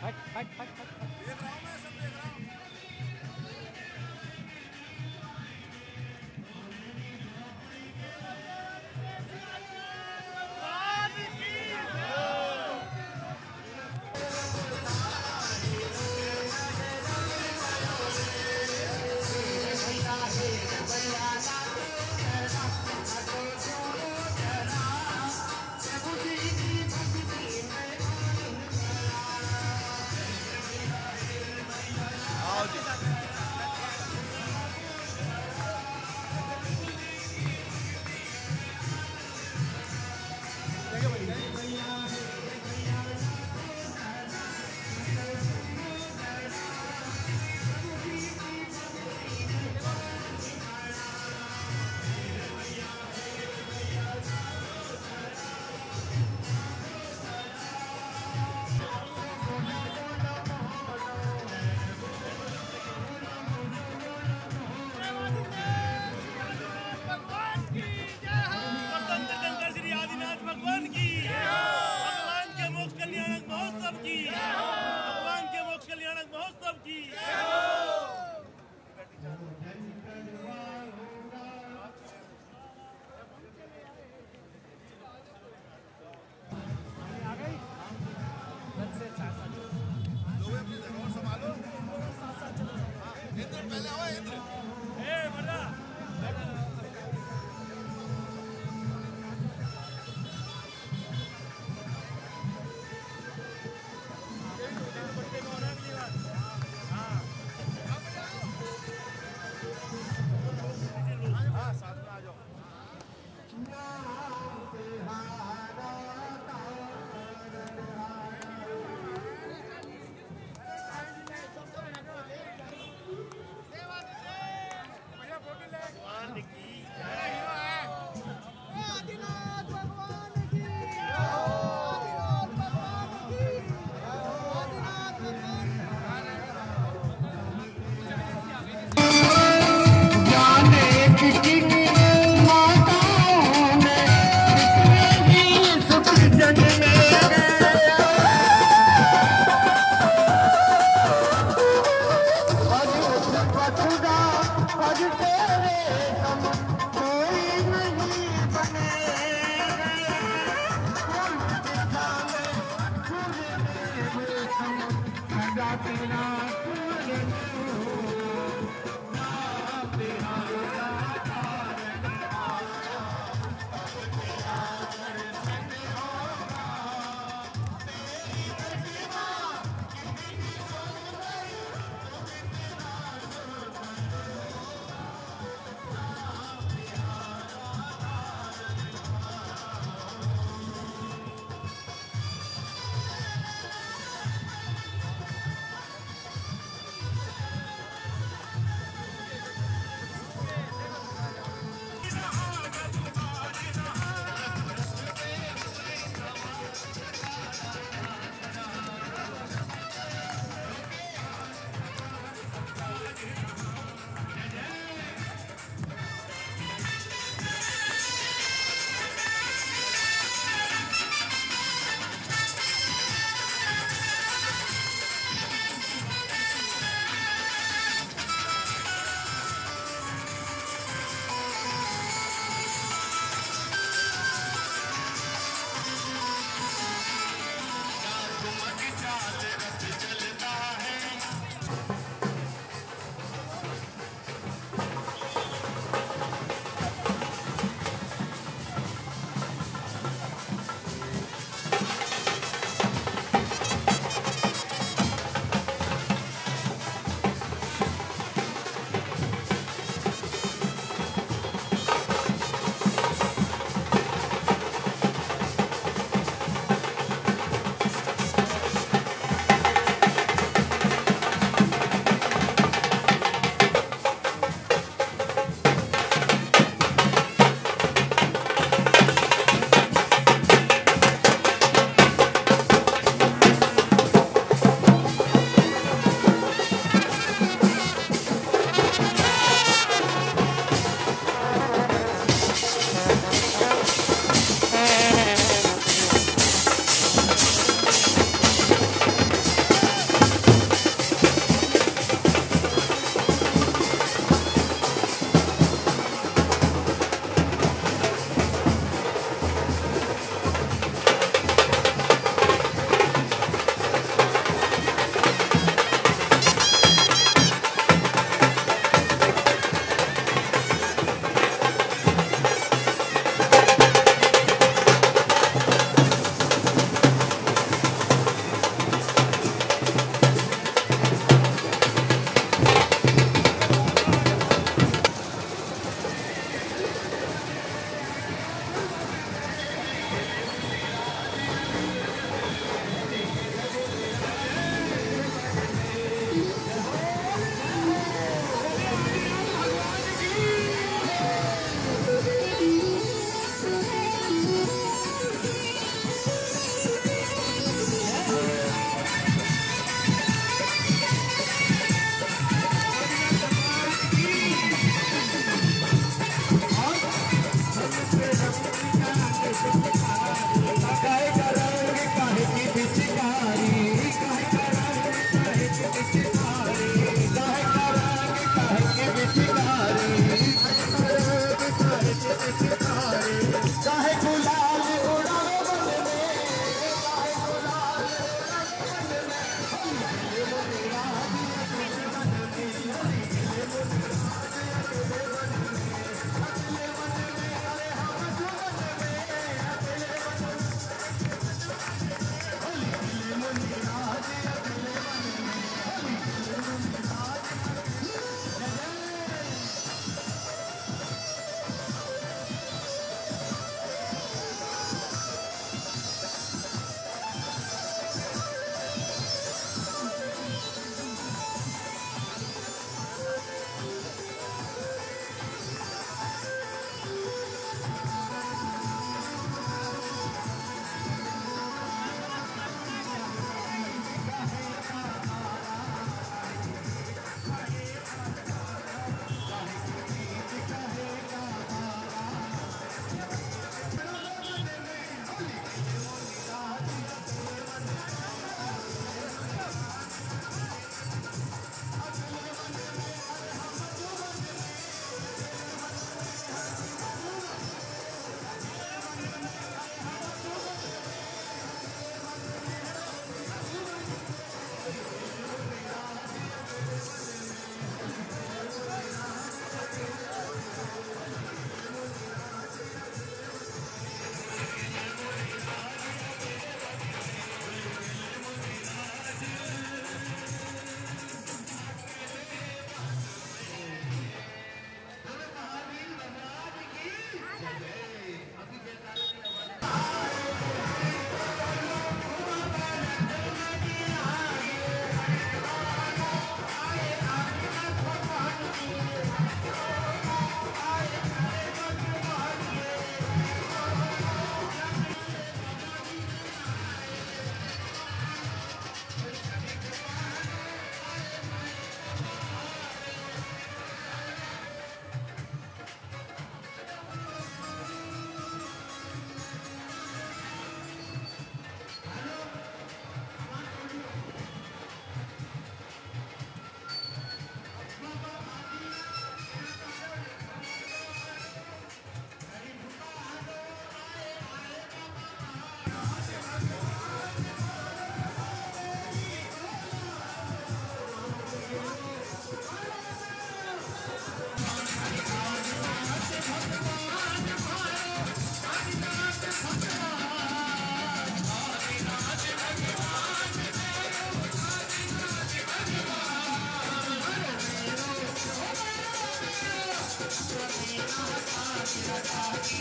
S14: は
S12: いはいは
S15: い
S12: はい。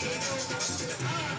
S12: Oh, my God.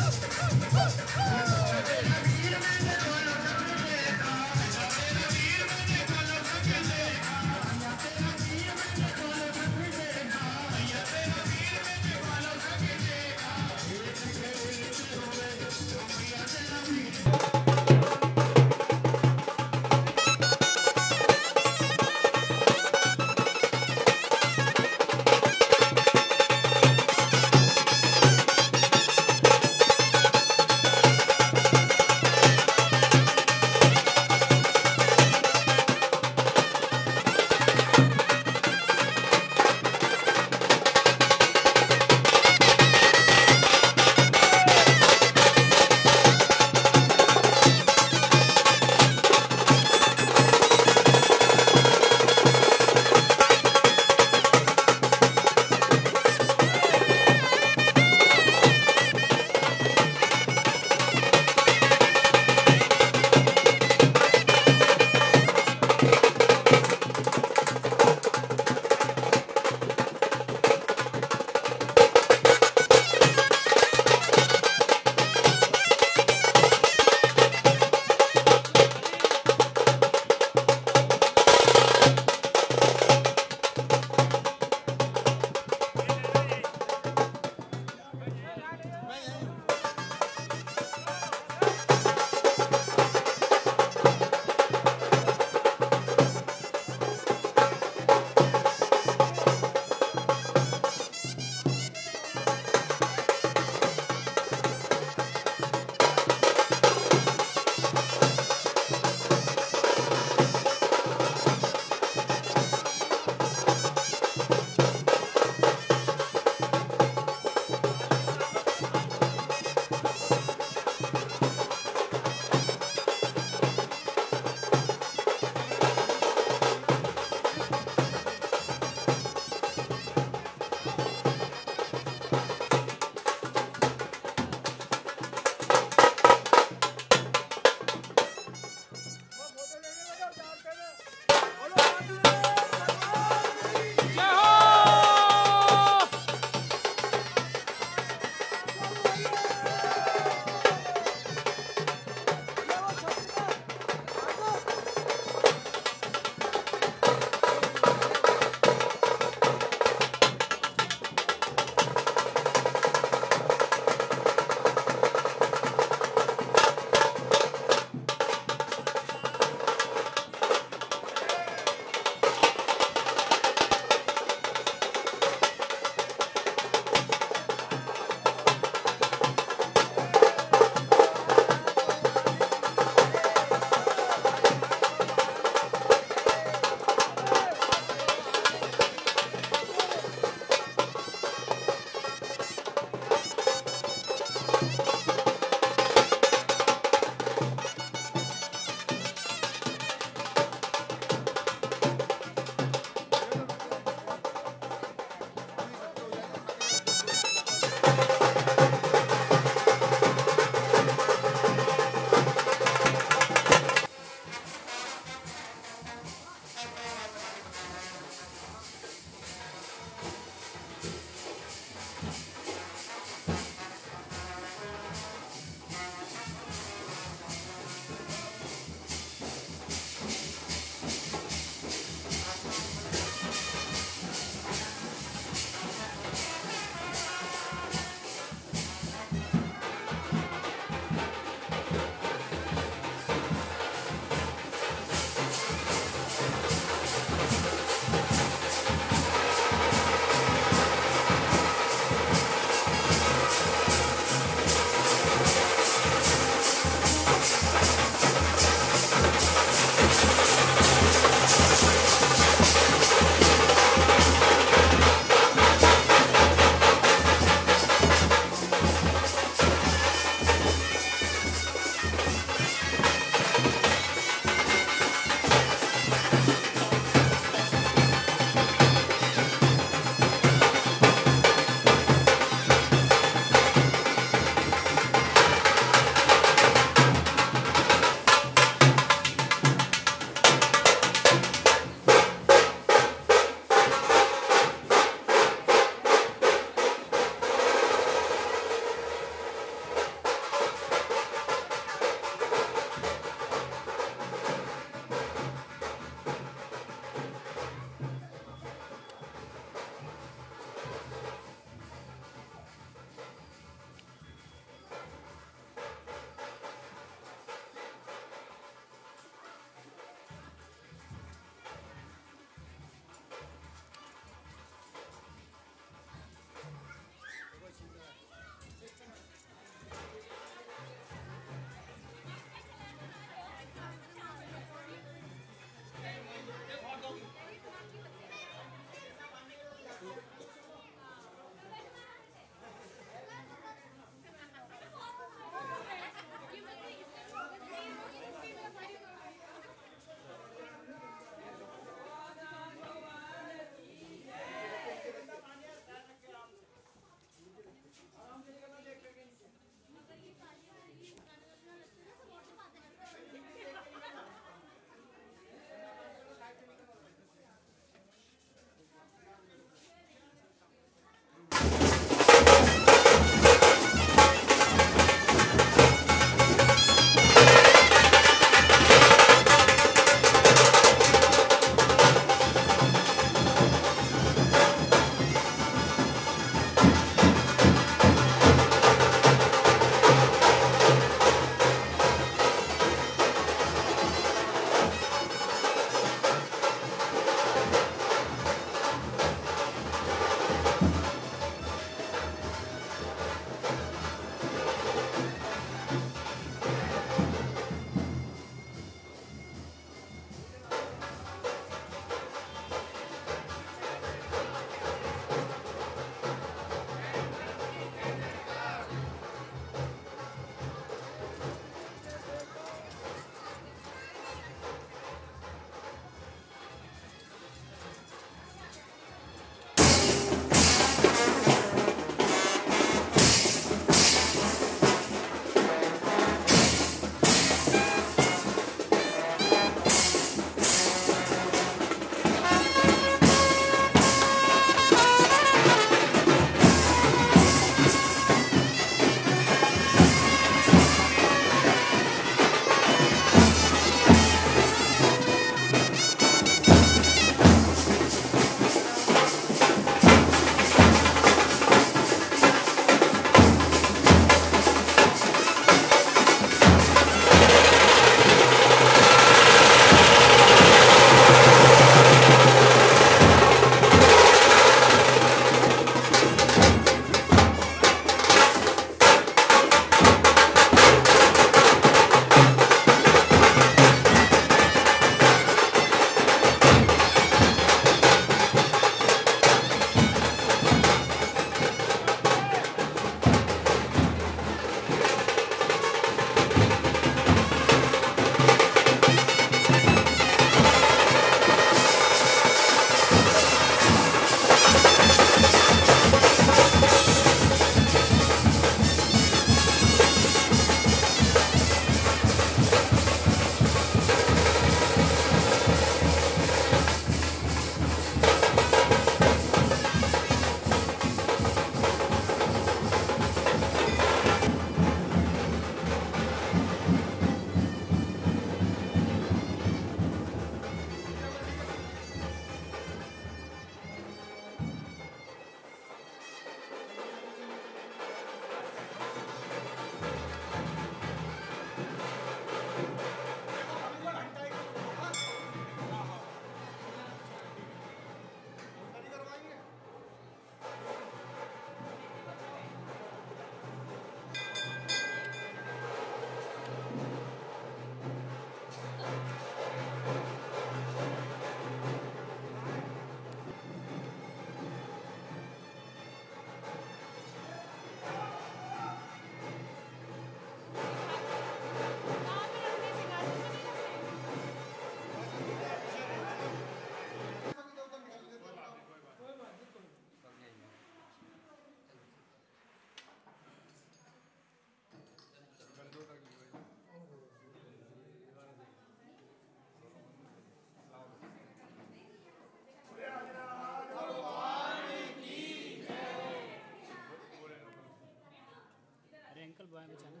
S12: Ankle boy में
S15: चाहिए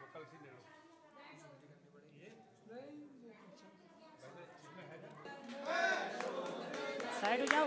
S15: लोकल सी
S16: ले लो
S10: साइड हो जाओ।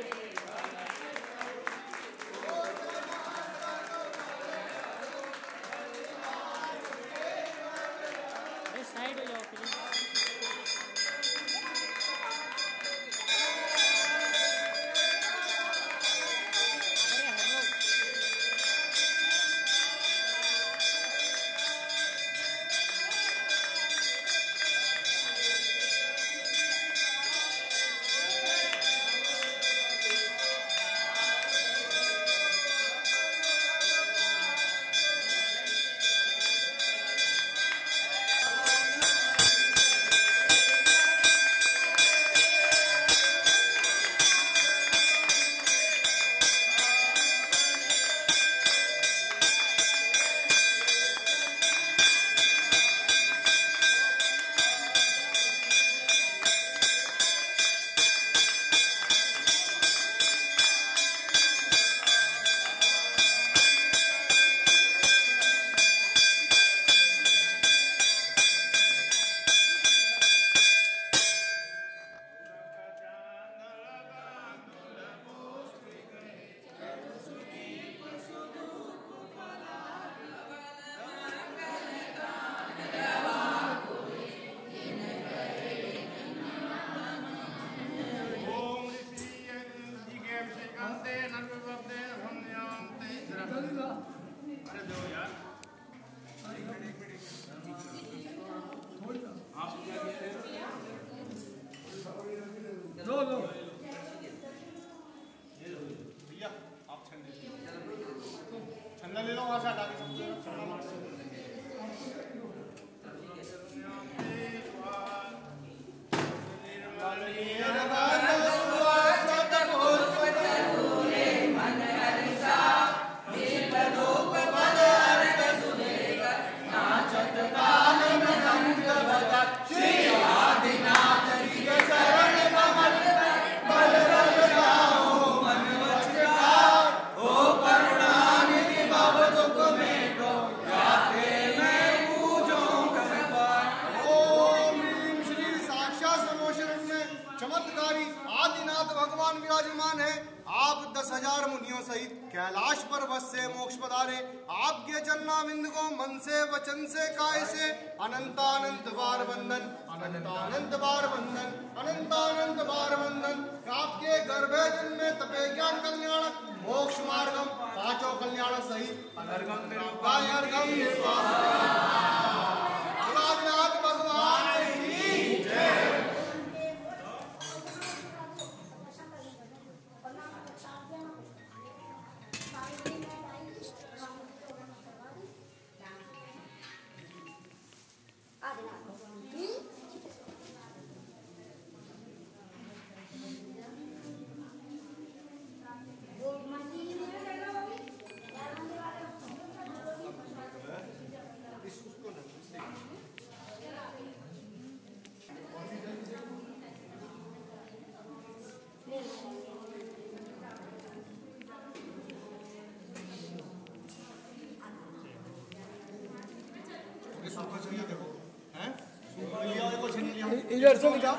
S16: इधर से निकाल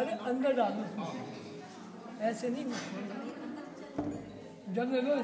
S16: अरे अंदर डालो। ऐसे नहीं जब ले लो